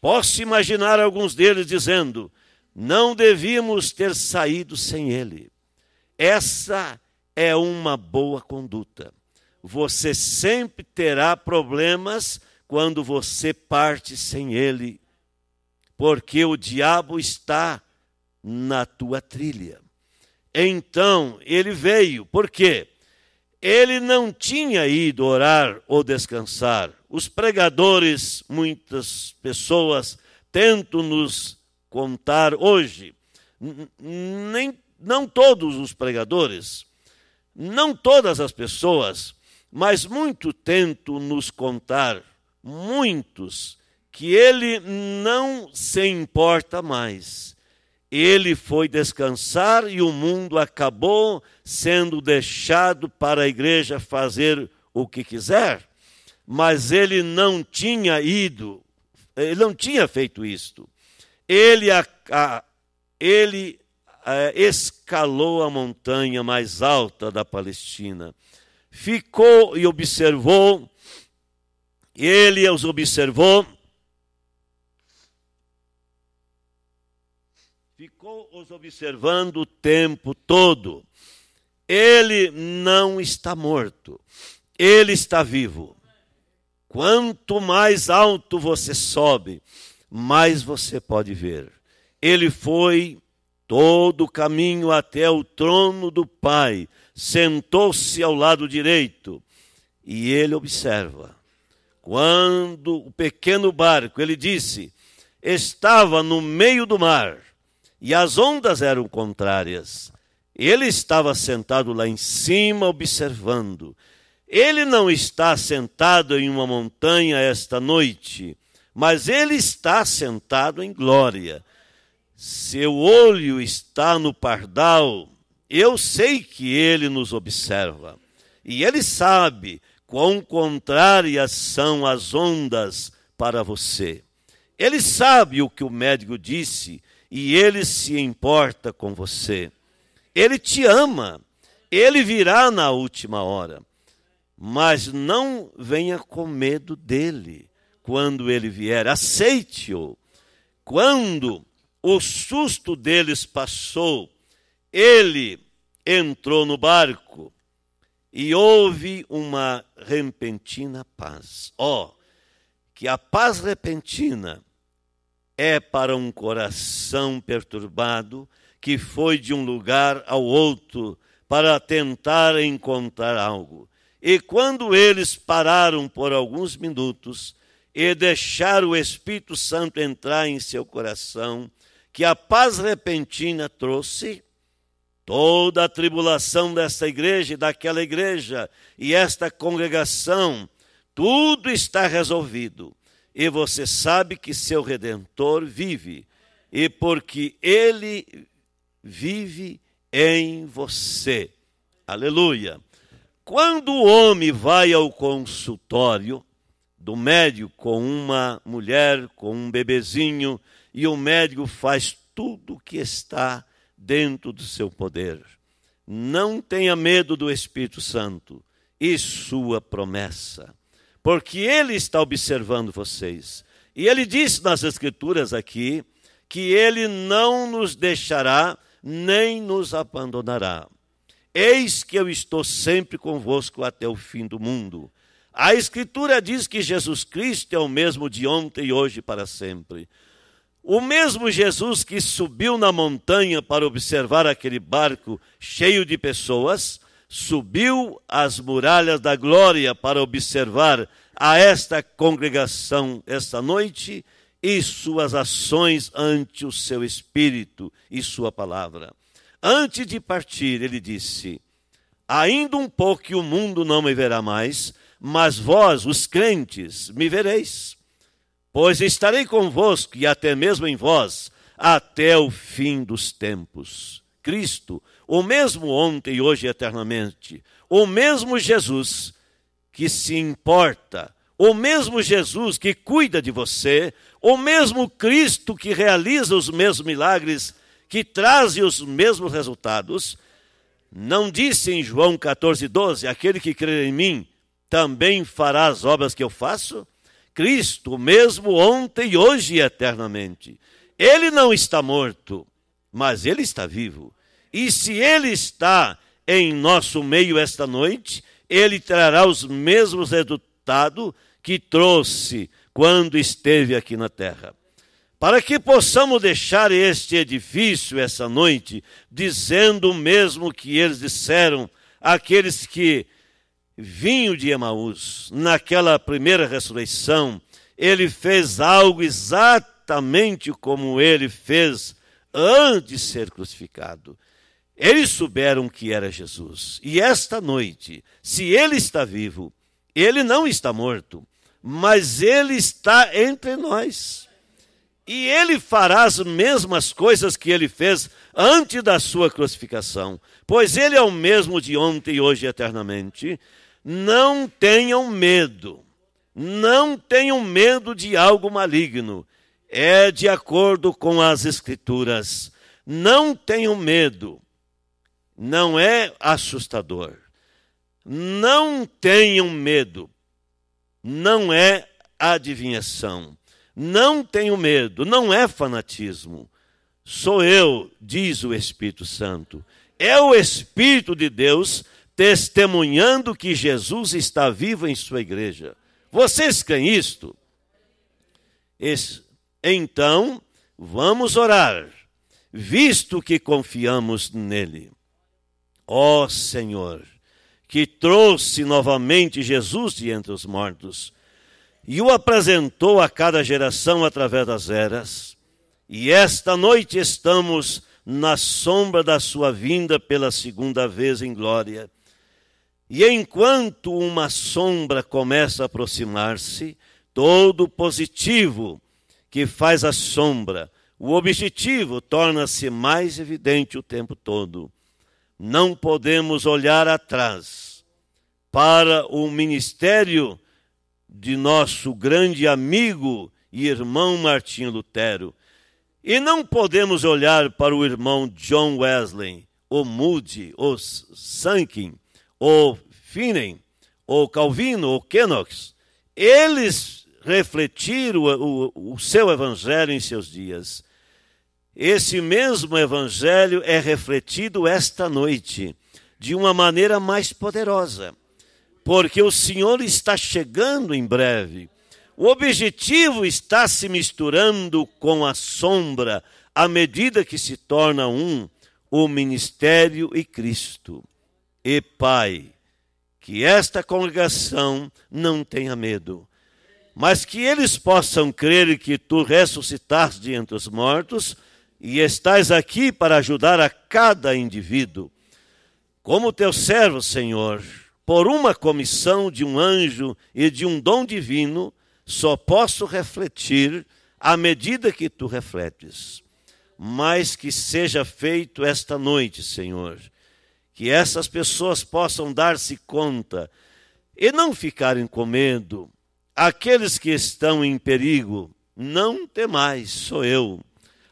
S1: Posso imaginar alguns deles dizendo: não devíamos ter saído sem ele. Essa é uma boa conduta. Você sempre terá problemas quando você parte sem ele, porque o diabo está na tua trilha. Então ele veio, por quê? Ele não tinha ido orar ou descansar. Os pregadores, muitas pessoas tentam nos contar hoje, nem não todos os pregadores, não todas as pessoas, mas muito tento nos contar, muitos, que ele não se importa mais, ele foi descansar e o mundo acabou sendo deixado para a igreja fazer o que quiser. Mas ele não tinha ido, ele não tinha feito isto. Ele, a, a, ele a, escalou a montanha mais alta da Palestina, ficou e observou, ele os observou ficou os observando o tempo todo. Ele não está morto, ele está vivo. Quanto mais alto você sobe, mais você pode ver. Ele foi todo o caminho até o trono do Pai, sentou-se ao lado direito e ele observa. Quando o pequeno barco, ele disse, estava no meio do mar e as ondas eram contrárias. Ele estava sentado lá em cima observando. Ele não está sentado em uma montanha esta noite, mas ele está sentado em glória. Seu olho está no pardal. Eu sei que ele nos observa. E ele sabe quão contrárias são as ondas para você. Ele sabe o que o médico disse e ele se importa com você. Ele te ama. Ele virá na última hora. Mas não venha com medo dele quando ele vier. Aceite-o. Quando o susto deles passou, ele entrou no barco e houve uma repentina paz. Ó, oh, que a paz repentina é para um coração perturbado que foi de um lugar ao outro para tentar encontrar algo. E quando eles pararam por alguns minutos e deixaram o Espírito Santo entrar em seu coração, que a paz repentina trouxe, toda a tribulação desta igreja e daquela igreja e esta congregação, tudo está resolvido e você sabe que seu redentor vive, e porque ele vive em você. Aleluia. Quando o homem vai ao consultório do médico com uma mulher, com um bebezinho, e o médico faz tudo o que está dentro do seu poder. Não tenha medo do Espírito Santo e sua promessa porque ele está observando vocês. E ele disse nas Escrituras aqui que ele não nos deixará nem nos abandonará. Eis que eu estou sempre convosco até o fim do mundo. A Escritura diz que Jesus Cristo é o mesmo de ontem e hoje para sempre. O mesmo Jesus que subiu na montanha para observar aquele barco cheio de pessoas, subiu as muralhas da glória para observar a esta congregação esta noite e suas ações ante o seu espírito e sua palavra. Antes de partir, ele disse: Ainda um pouco que o mundo não me verá mais, mas vós, os crentes, me vereis. Pois estarei convosco e até mesmo em vós, até o fim dos tempos. Cristo, o mesmo ontem e hoje eternamente, o mesmo Jesus que se importa, o mesmo Jesus que cuida de você, o mesmo Cristo que realiza os mesmos milagres, que traz os mesmos resultados, não disse em João 14, 12: aquele que crê em mim também fará as obras que eu faço? Cristo, mesmo ontem, hoje e eternamente. Ele não está morto, mas ele está vivo. E se ele está em nosso meio esta noite, ele trará os mesmos resultados que trouxe quando esteve aqui na terra. Para que possamos deixar este edifício essa noite, dizendo o mesmo que eles disseram, aqueles que vinham de Emaús, naquela primeira ressurreição, ele fez algo exatamente como ele fez antes de ser crucificado. Eles souberam que era Jesus. E esta noite, se ele está vivo, ele não está morto, mas ele está entre nós. e ele fará as mesmas coisas que ele fez antes da sua crucificação, pois ele é o mesmo de ontem, hoje e eternamente. Não tenham medo, não tenham medo de algo maligno, é de acordo com as Escrituras. Não tenham medo, não é assustador. Não tenham medo, não é adivinhação não tenho medo, não é fanatismo. Sou eu, diz o Espírito Santo. É o Espírito de Deus testemunhando que Jesus está vivo em sua igreja. Vocês creem isto? Então, vamos orar, visto que confiamos nele. Ó Senhor, que trouxe novamente Jesus de entre os mortos e o apresentou a cada geração através das eras. E esta noite estamos na sombra da sua vinda pela segunda vez em glória. E enquanto uma sombra começa a aproximar-se, todo positivo que faz a sombra, o objetivo torna-se mais evidente o tempo todo. Não podemos olhar atrás para o ministério de nosso grande amigo e irmão Martinho Lutero. E não podemos olhar para o irmão John Wesley, ou Moody, ou Sankin, ou Finney, ou Calvino, ou Knox. Eles refletiram o, o, o seu evangelho em seus dias. Esse mesmo evangelho é refletido esta noite de uma maneira mais poderosa porque o Senhor está chegando em breve. O objetivo está se misturando com a sombra à medida que se torna um o ministério e Cristo. E Pai, que esta congregação não tenha medo, mas que eles possam crer que tu ressuscitaste entre os mortos e estás aqui para ajudar a cada indivíduo. Como teu servo, Senhor, por uma comissão de um anjo e de um dom divino, só posso refletir à medida que tu refletes. Mas que seja feito esta noite, Senhor, que essas pessoas possam dar-se conta e não ficarem com medo. Aqueles que estão em perigo, não temais, sou eu.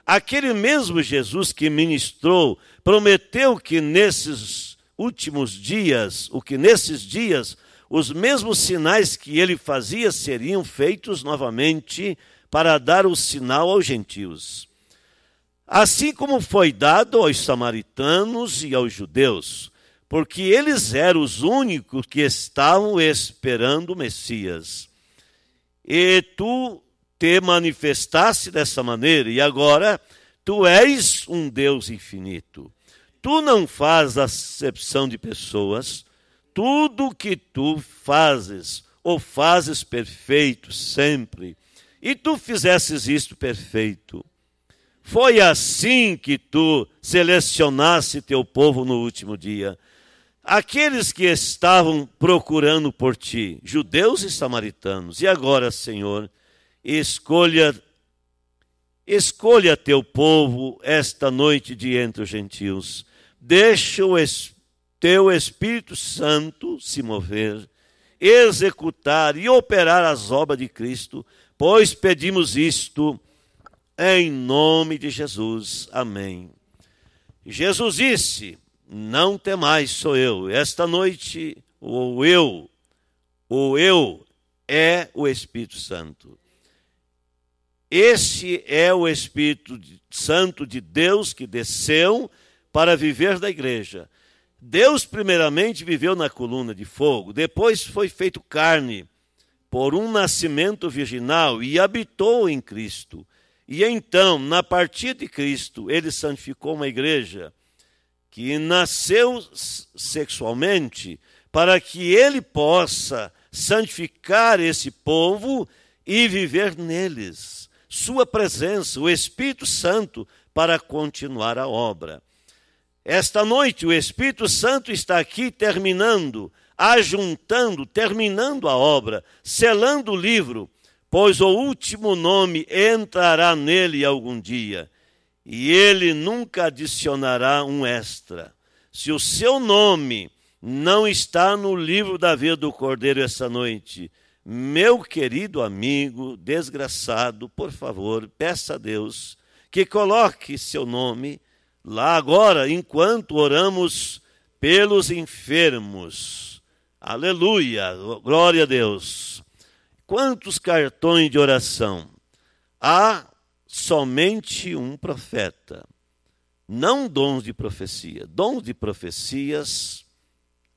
S1: Aquele mesmo Jesus que ministrou, prometeu que nesses últimos dias, o que nesses dias os mesmos sinais que ele fazia seriam feitos novamente para dar o sinal aos gentios. Assim como foi dado aos samaritanos e aos judeus, porque eles eram os únicos que estavam esperando o Messias. E tu te manifestaste dessa maneira, e agora tu és um Deus infinito tu não fazes acepção de pessoas, tudo que tu fazes, ou fazes perfeito sempre, e tu fizesses isto perfeito. Foi assim que tu selecionaste teu povo no último dia. Aqueles que estavam procurando por ti, judeus e samaritanos. E agora, Senhor, escolha escolha teu povo esta noite de entre os gentios Deixa o teu Espírito Santo se mover, executar e operar as obras de Cristo, pois pedimos isto em nome de Jesus. Amém. Jesus disse: Não temais, sou eu. Esta noite, o eu, o eu é o Espírito Santo. Esse é o Espírito Santo de Deus que desceu para viver da igreja. Deus, primeiramente, viveu na coluna de fogo, depois foi feito carne por um nascimento virginal e habitou em Cristo. E então, na partida de Cristo, ele santificou uma igreja que nasceu sexualmente para que ele possa santificar esse povo e viver neles. Sua presença, o Espírito Santo, para continuar a obra. Esta noite o Espírito Santo está aqui terminando, ajuntando, terminando a obra, selando o livro, pois o último nome entrará nele algum dia, e ele nunca adicionará um extra. Se o seu nome não está no livro da vida do Cordeiro essa noite, meu querido amigo desgraçado, por favor, peça a Deus que coloque seu nome lá agora, enquanto oramos pelos enfermos. Aleluia, glória a Deus. Quantos cartões de oração? Há somente um profeta. Não dons de profecia. Dons de profecias,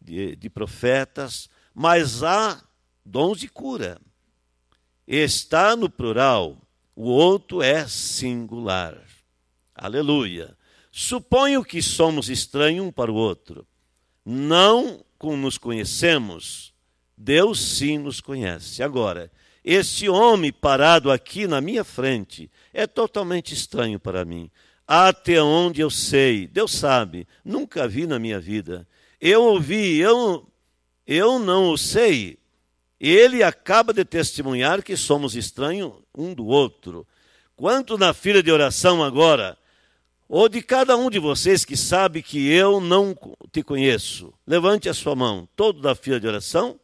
S1: de, de profetas, mas há dons de cura. Está no plural, o outro é singular. Aleluia. Suponho que somos estranhos um para o outro. Não nos conhecemos, Deus sim nos conhece. Agora, este homem parado aqui na minha frente é totalmente estranho para mim. Até onde eu sei, Deus sabe, nunca vi na minha vida. Eu ouvi, eu, eu não o sei. Ele acaba de testemunhar que somos estranhos um do outro. Quanto na fila de oração agora, ou de cada um de vocês que sabe que eu não te conheço, levante a sua mão. Todo da fila de oração?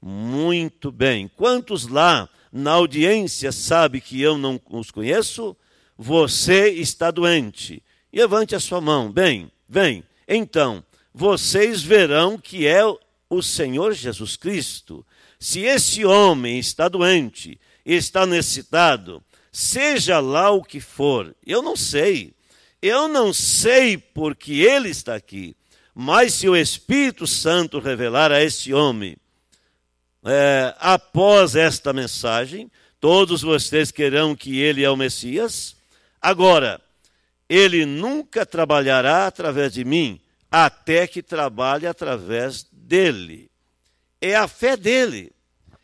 S1: Muito bem. Quantos lá na audiência sabe que eu não os conheço? Você está doente. Levante a sua mão. Bem, vem. Então, vocês verão que é o Senhor Jesus Cristo. Se esse homem está doente, está necessitado, seja lá o que for, eu não sei eu não sei porque ele está aqui, mas se o Espírito Santo revelar a esse homem, é, após esta mensagem, todos vocês querão que ele é o Messias. Agora, ele nunca trabalhará através de mim, até que trabalhe através dele. É a fé dele.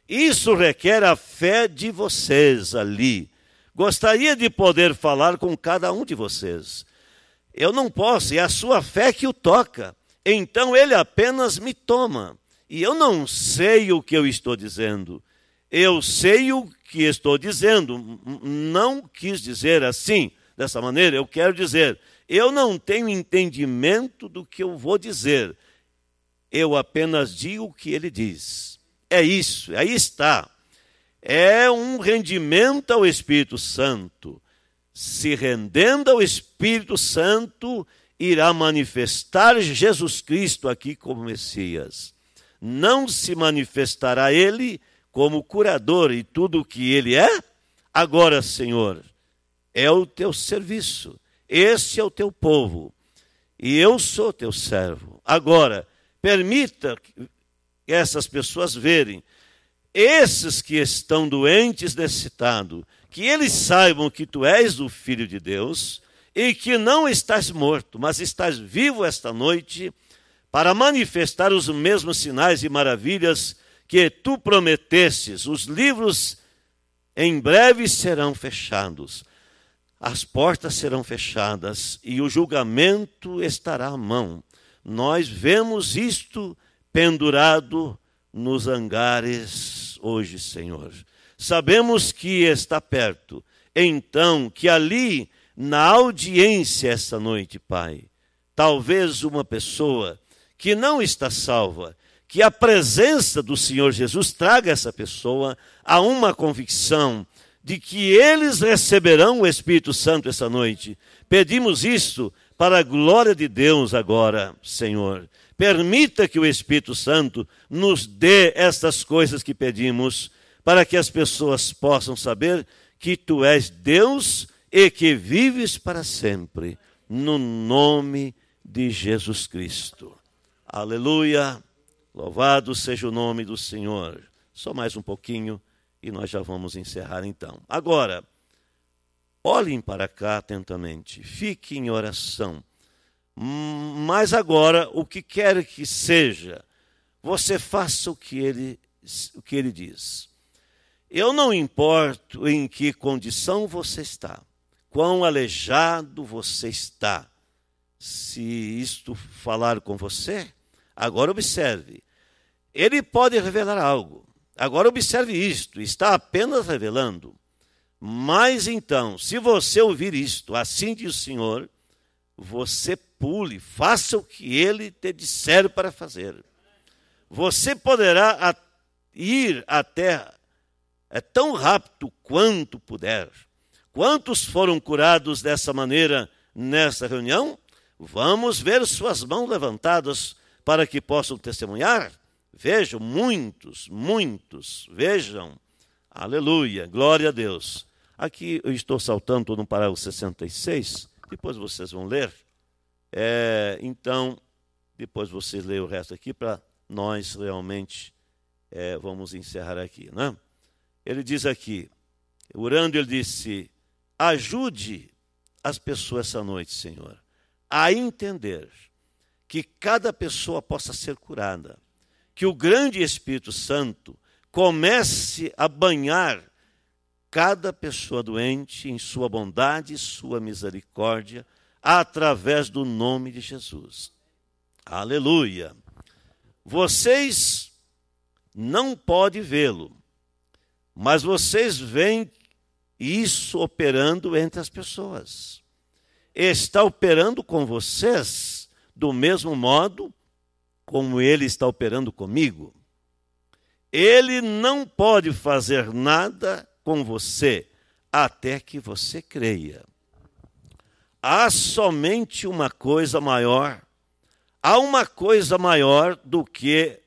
S1: Isso requer a fé de vocês ali. Gostaria de poder falar com cada um de vocês. Eu não posso, é a sua fé que o toca. Então ele apenas me toma. E eu não sei o que eu estou dizendo. Eu sei o que estou dizendo. Não quis dizer assim, dessa maneira. Eu quero dizer, eu não tenho entendimento do que eu vou dizer. Eu apenas digo o que ele diz. É isso, aí está. É um rendimento ao Espírito Santo se rendendo ao Espírito Santo, irá manifestar Jesus Cristo aqui como Messias. Não se manifestará ele como curador e tudo o que ele é? Agora, Senhor, é o teu serviço. Este é o teu povo. E eu sou teu servo. Agora, permita essas pessoas verem esses que estão doentes, necessitados, que eles saibam que tu és o Filho de Deus e que não estás morto, mas estás vivo esta noite para manifestar os mesmos sinais e maravilhas que tu prometestes. Os livros em breve serão fechados, as portas serão fechadas e o julgamento estará à mão. Nós vemos isto pendurado nos hangares hoje, Senhor sabemos que está perto. Então, que ali, na audiência esta noite, Pai, talvez uma pessoa que não está salva, que a presença do Senhor Jesus traga essa pessoa a uma convicção de que eles receberão o Espírito Santo essa noite. Pedimos isso para a glória de Deus agora, Senhor. Permita que o Espírito Santo nos dê estas coisas que pedimos para que as pessoas possam saber que tu és Deus e que vives para sempre, no nome de Jesus Cristo. Aleluia! Louvado seja o nome do Senhor. Só mais um pouquinho e nós já vamos encerrar então. Agora, olhem para cá atentamente, fiquem em oração. Mas agora, o que quer que seja, você faça o que ele, o que ele diz. Eu não importo em que condição você está, quão aleijado você está. Se isto falar com você, agora observe. Ele pode revelar algo. Agora observe isto, está apenas revelando. Mas então, se você ouvir isto, assim diz o Senhor, você pule, faça o que ele te disser para fazer. Você poderá ir até é tão rápido quanto puder. Quantos foram curados dessa maneira nessa reunião? Vamos ver suas mãos levantadas para que possam testemunhar. Vejam, muitos, muitos, vejam. Aleluia, glória a Deus. Aqui eu estou saltando no parágrafo 66, depois vocês vão ler. É, então, depois vocês leem o resto aqui para nós realmente é, vamos encerrar aqui. Né? Ele diz aqui, orando, ele disse: ajude as pessoas essa noite, Senhor, a entender que cada pessoa possa ser curada, que o grande Espírito Santo comece a banhar cada pessoa doente em sua bondade e sua misericórdia, através do nome de Jesus. Aleluia. Vocês não podem vê-lo, mas vocês veem isso operando entre as pessoas. Está operando com vocês do mesmo modo como ele está operando comigo. Ele não pode fazer nada com você até que você creia. Há somente uma coisa maior, há uma coisa maior do que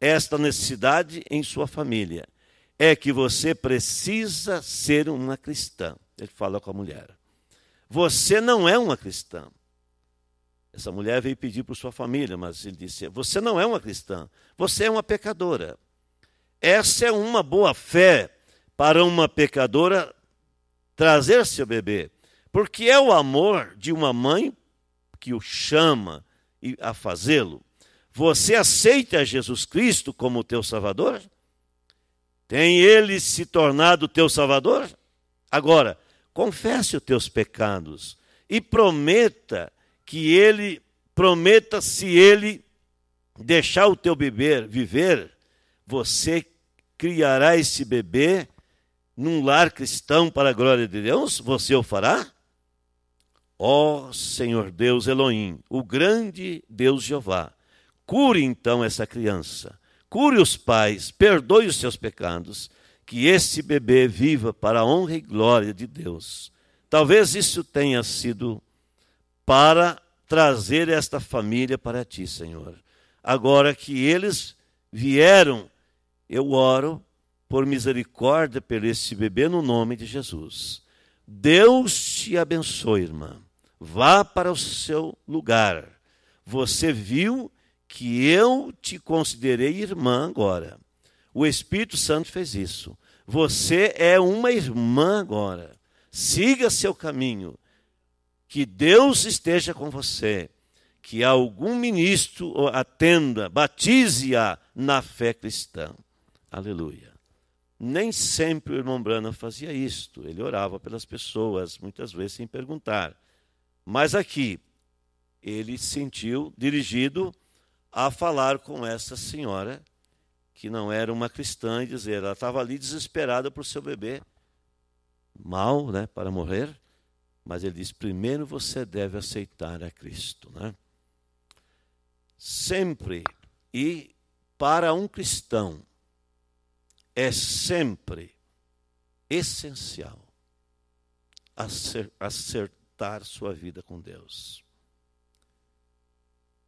S1: esta necessidade em sua família. É que você precisa ser uma cristã. Ele fala com a mulher. Você não é uma cristã. Essa mulher veio pedir para sua família, mas ele disse: Você não é uma cristã, você é uma pecadora. Essa é uma boa fé para uma pecadora trazer seu bebê, porque é o amor de uma mãe que o chama a fazê-lo. Você aceita Jesus Cristo como teu Salvador? Tem ele se tornado teu Salvador? Agora, confesse os teus pecados e prometa que ele prometa se ele deixar o teu bebê viver, você criará esse bebê num lar cristão para a glória de Deus? Você o fará? Ó oh, Senhor Deus Elohim, o grande Deus Jeová, cure então essa criança, cure os pais, perdoe os seus pecados, que esse bebê viva para a honra e glória de Deus. Talvez isso tenha sido para trazer esta família para ti, Senhor. Agora que eles vieram, eu oro por misericórdia por esse bebê no nome de Jesus. Deus te abençoe, irmã. Vá para o seu lugar. Você viu que eu te considerei irmã agora. O Espírito Santo fez isso. Você é uma irmã agora. Siga seu caminho. Que Deus esteja com você. Que algum ministro atenda, batize-a na fé cristã. Aleluia. Nem sempre o irmão Brana fazia isto. Ele orava pelas pessoas, muitas vezes sem perguntar. Mas aqui, ele se sentiu dirigido a falar com essa senhora, que não era uma cristã, e dizer, ela estava ali desesperada por seu bebê, mal, né, para morrer. Mas ele diz: primeiro você deve aceitar a Cristo. Né? Sempre, e para um cristão, é sempre essencial acertar sua vida com Deus.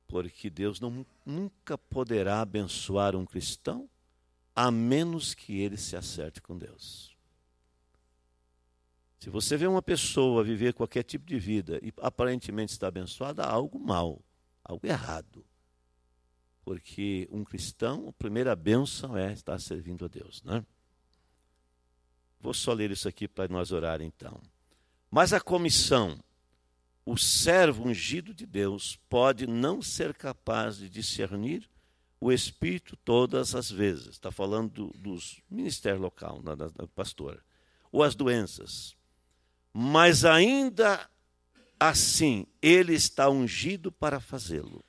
S1: Porque Deus não, nunca poderá abençoar um cristão a menos que ele se acerte com Deus. Se você vê uma pessoa viver qualquer tipo de vida e aparentemente está abençoada, há algo mal, algo errado. Porque um cristão, a primeira bênção é estar servindo a Deus. Né? Vou só ler isso aqui para nós orar então. Mas a comissão, o servo ungido de Deus, pode não ser capaz de discernir o Espírito todas as vezes. Está falando do, dos ministérios local, da, da, da pastora. Ou as doenças. Mas ainda assim, ele está ungido para fazê-lo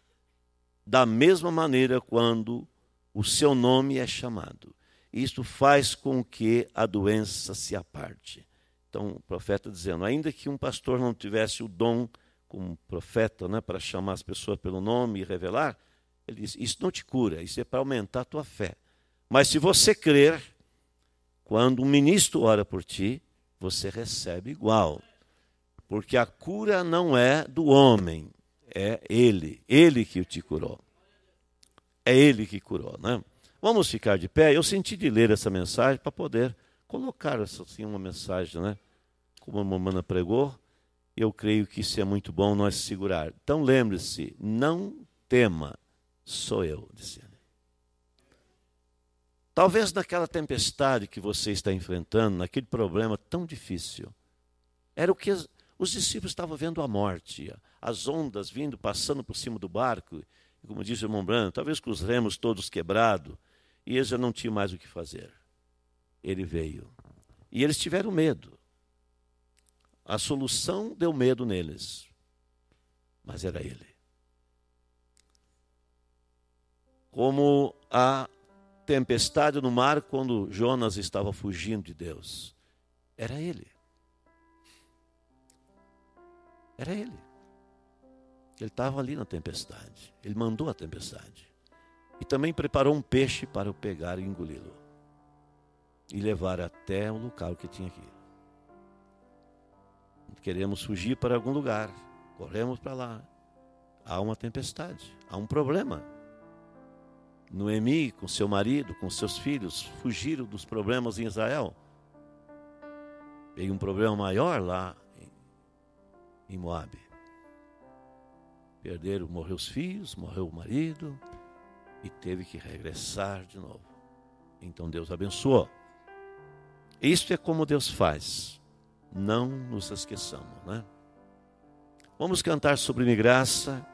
S1: da mesma maneira quando o seu nome é chamado. isto faz com que a doença se aparte. Então, o profeta dizendo: ainda que um pastor não tivesse o dom como profeta, né, para chamar as pessoas pelo nome e revelar, ele diz: Isso não te cura, isso é para aumentar a tua fé. Mas se você crer, quando um ministro ora por ti, você recebe igual. Porque a cura não é do homem, é ele, ele que te curou. É ele que curou, né? Vamos ficar de pé. Eu senti de ler essa mensagem para poder colocar assim uma mensagem, né? Como a mamana pregou, eu creio que isso é muito bom nós segurar. Então lembre-se, não tema, sou eu, disse. Talvez naquela tempestade que você está enfrentando, naquele problema tão difícil, era o que os discípulos estavam vendo a morte, as ondas vindo, passando por cima do barco, e como disse o irmão Branco, talvez com os remos todos quebrados, e eles já não tinham mais o que fazer. Ele veio. E eles tiveram medo. A solução deu medo neles, mas era ele. Como a tempestade no mar quando Jonas estava fugindo de Deus. Era ele. Era ele. Ele estava ali na tempestade. Ele mandou a tempestade. E também preparou um peixe para o pegar e engoli-lo. E levar até o local que tinha aqui queremos fugir para algum lugar, corremos para lá. Há uma tempestade, há um problema. Noemi, com seu marido, com seus filhos, fugiram dos problemas em Israel. Veio um problema maior lá em Moab. Perderam, morreu os filhos, morreu o marido e teve que regressar de novo. Então Deus abençoou. Isto é como Deus faz não nos esqueçamos, né? Vamos cantar sobre graça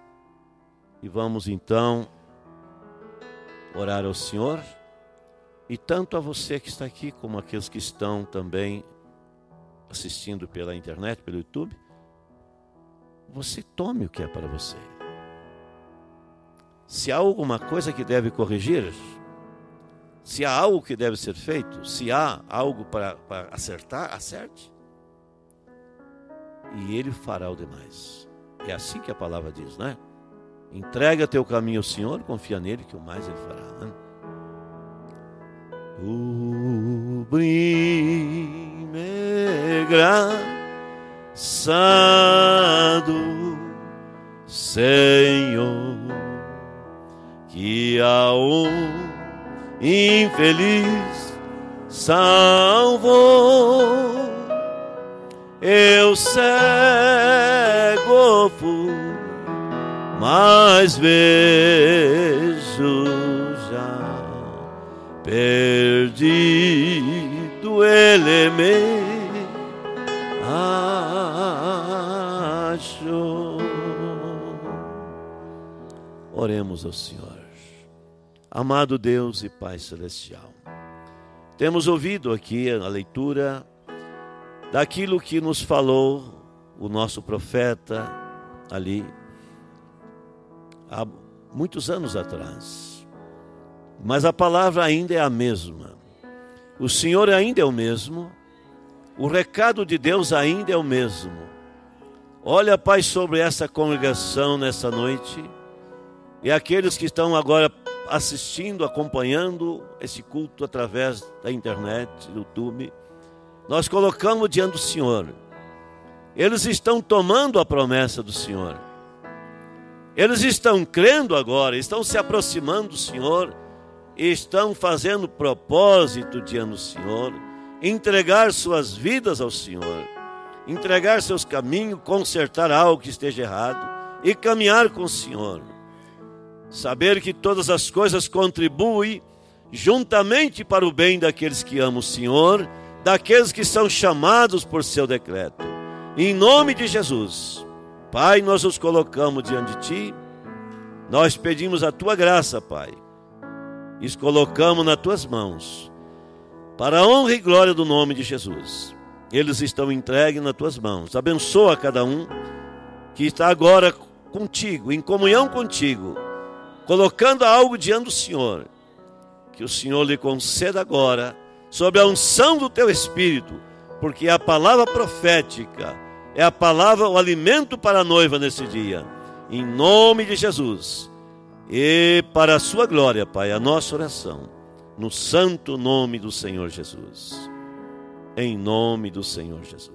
S1: e vamos então orar ao Senhor e tanto a você que está aqui como aqueles que estão também assistindo pela internet, pelo YouTube, você tome o que é para você. Se há alguma coisa que deve corrigir, se há algo que deve ser feito, se há algo para, para acertar, acerte e ele fará o demais. É assim que a palavra diz, né? Entrega teu caminho ao Senhor, confia nele que o mais ele fará. Né? Sublime graçado Senhor, que a um infeliz salvou. Eu cego fui, mas vejo já perdido elemento Oremos ao Senhor. Amado Deus e Pai Celestial, temos ouvido aqui a leitura daquilo que nos falou o nosso profeta ali há muitos anos atrás. Mas a palavra ainda é a mesma. O Senhor ainda é o mesmo. O recado de Deus ainda é o mesmo. Olha, Pai, sobre essa congregação nessa noite e aqueles que estão agora assistindo, acompanhando esse culto através da internet, do YouTube nós colocamos diante do Senhor. Eles estão tomando a promessa do Senhor. Eles estão crendo agora, estão se aproximando do Senhor, estão fazendo propósito diante do Senhor, entregar suas vidas ao Senhor, entregar seus caminhos, consertar algo que esteja errado e caminhar com o Senhor. Saber que todas as coisas contribuem juntamente para o bem daqueles que amam o Senhor daqueles que são chamados por seu decreto. Em nome de Jesus, Pai, nós nos colocamos diante de Ti, nós pedimos a Tua graça, Pai, e os colocamos nas Tuas mãos, para a honra e glória do nome de Jesus. Eles estão entregues nas Tuas mãos. Abençoa cada um que está agora contigo, em comunhão contigo, colocando algo diante do Senhor que o Senhor lhe conceda agora, sob a unção do teu espírito, porque a palavra profética, é a palavra, o alimento para a noiva nesse dia. Em nome de Jesus. E para a sua glória, Pai, a nossa oração, no santo nome do Senhor Jesus. Em nome do Senhor Jesus.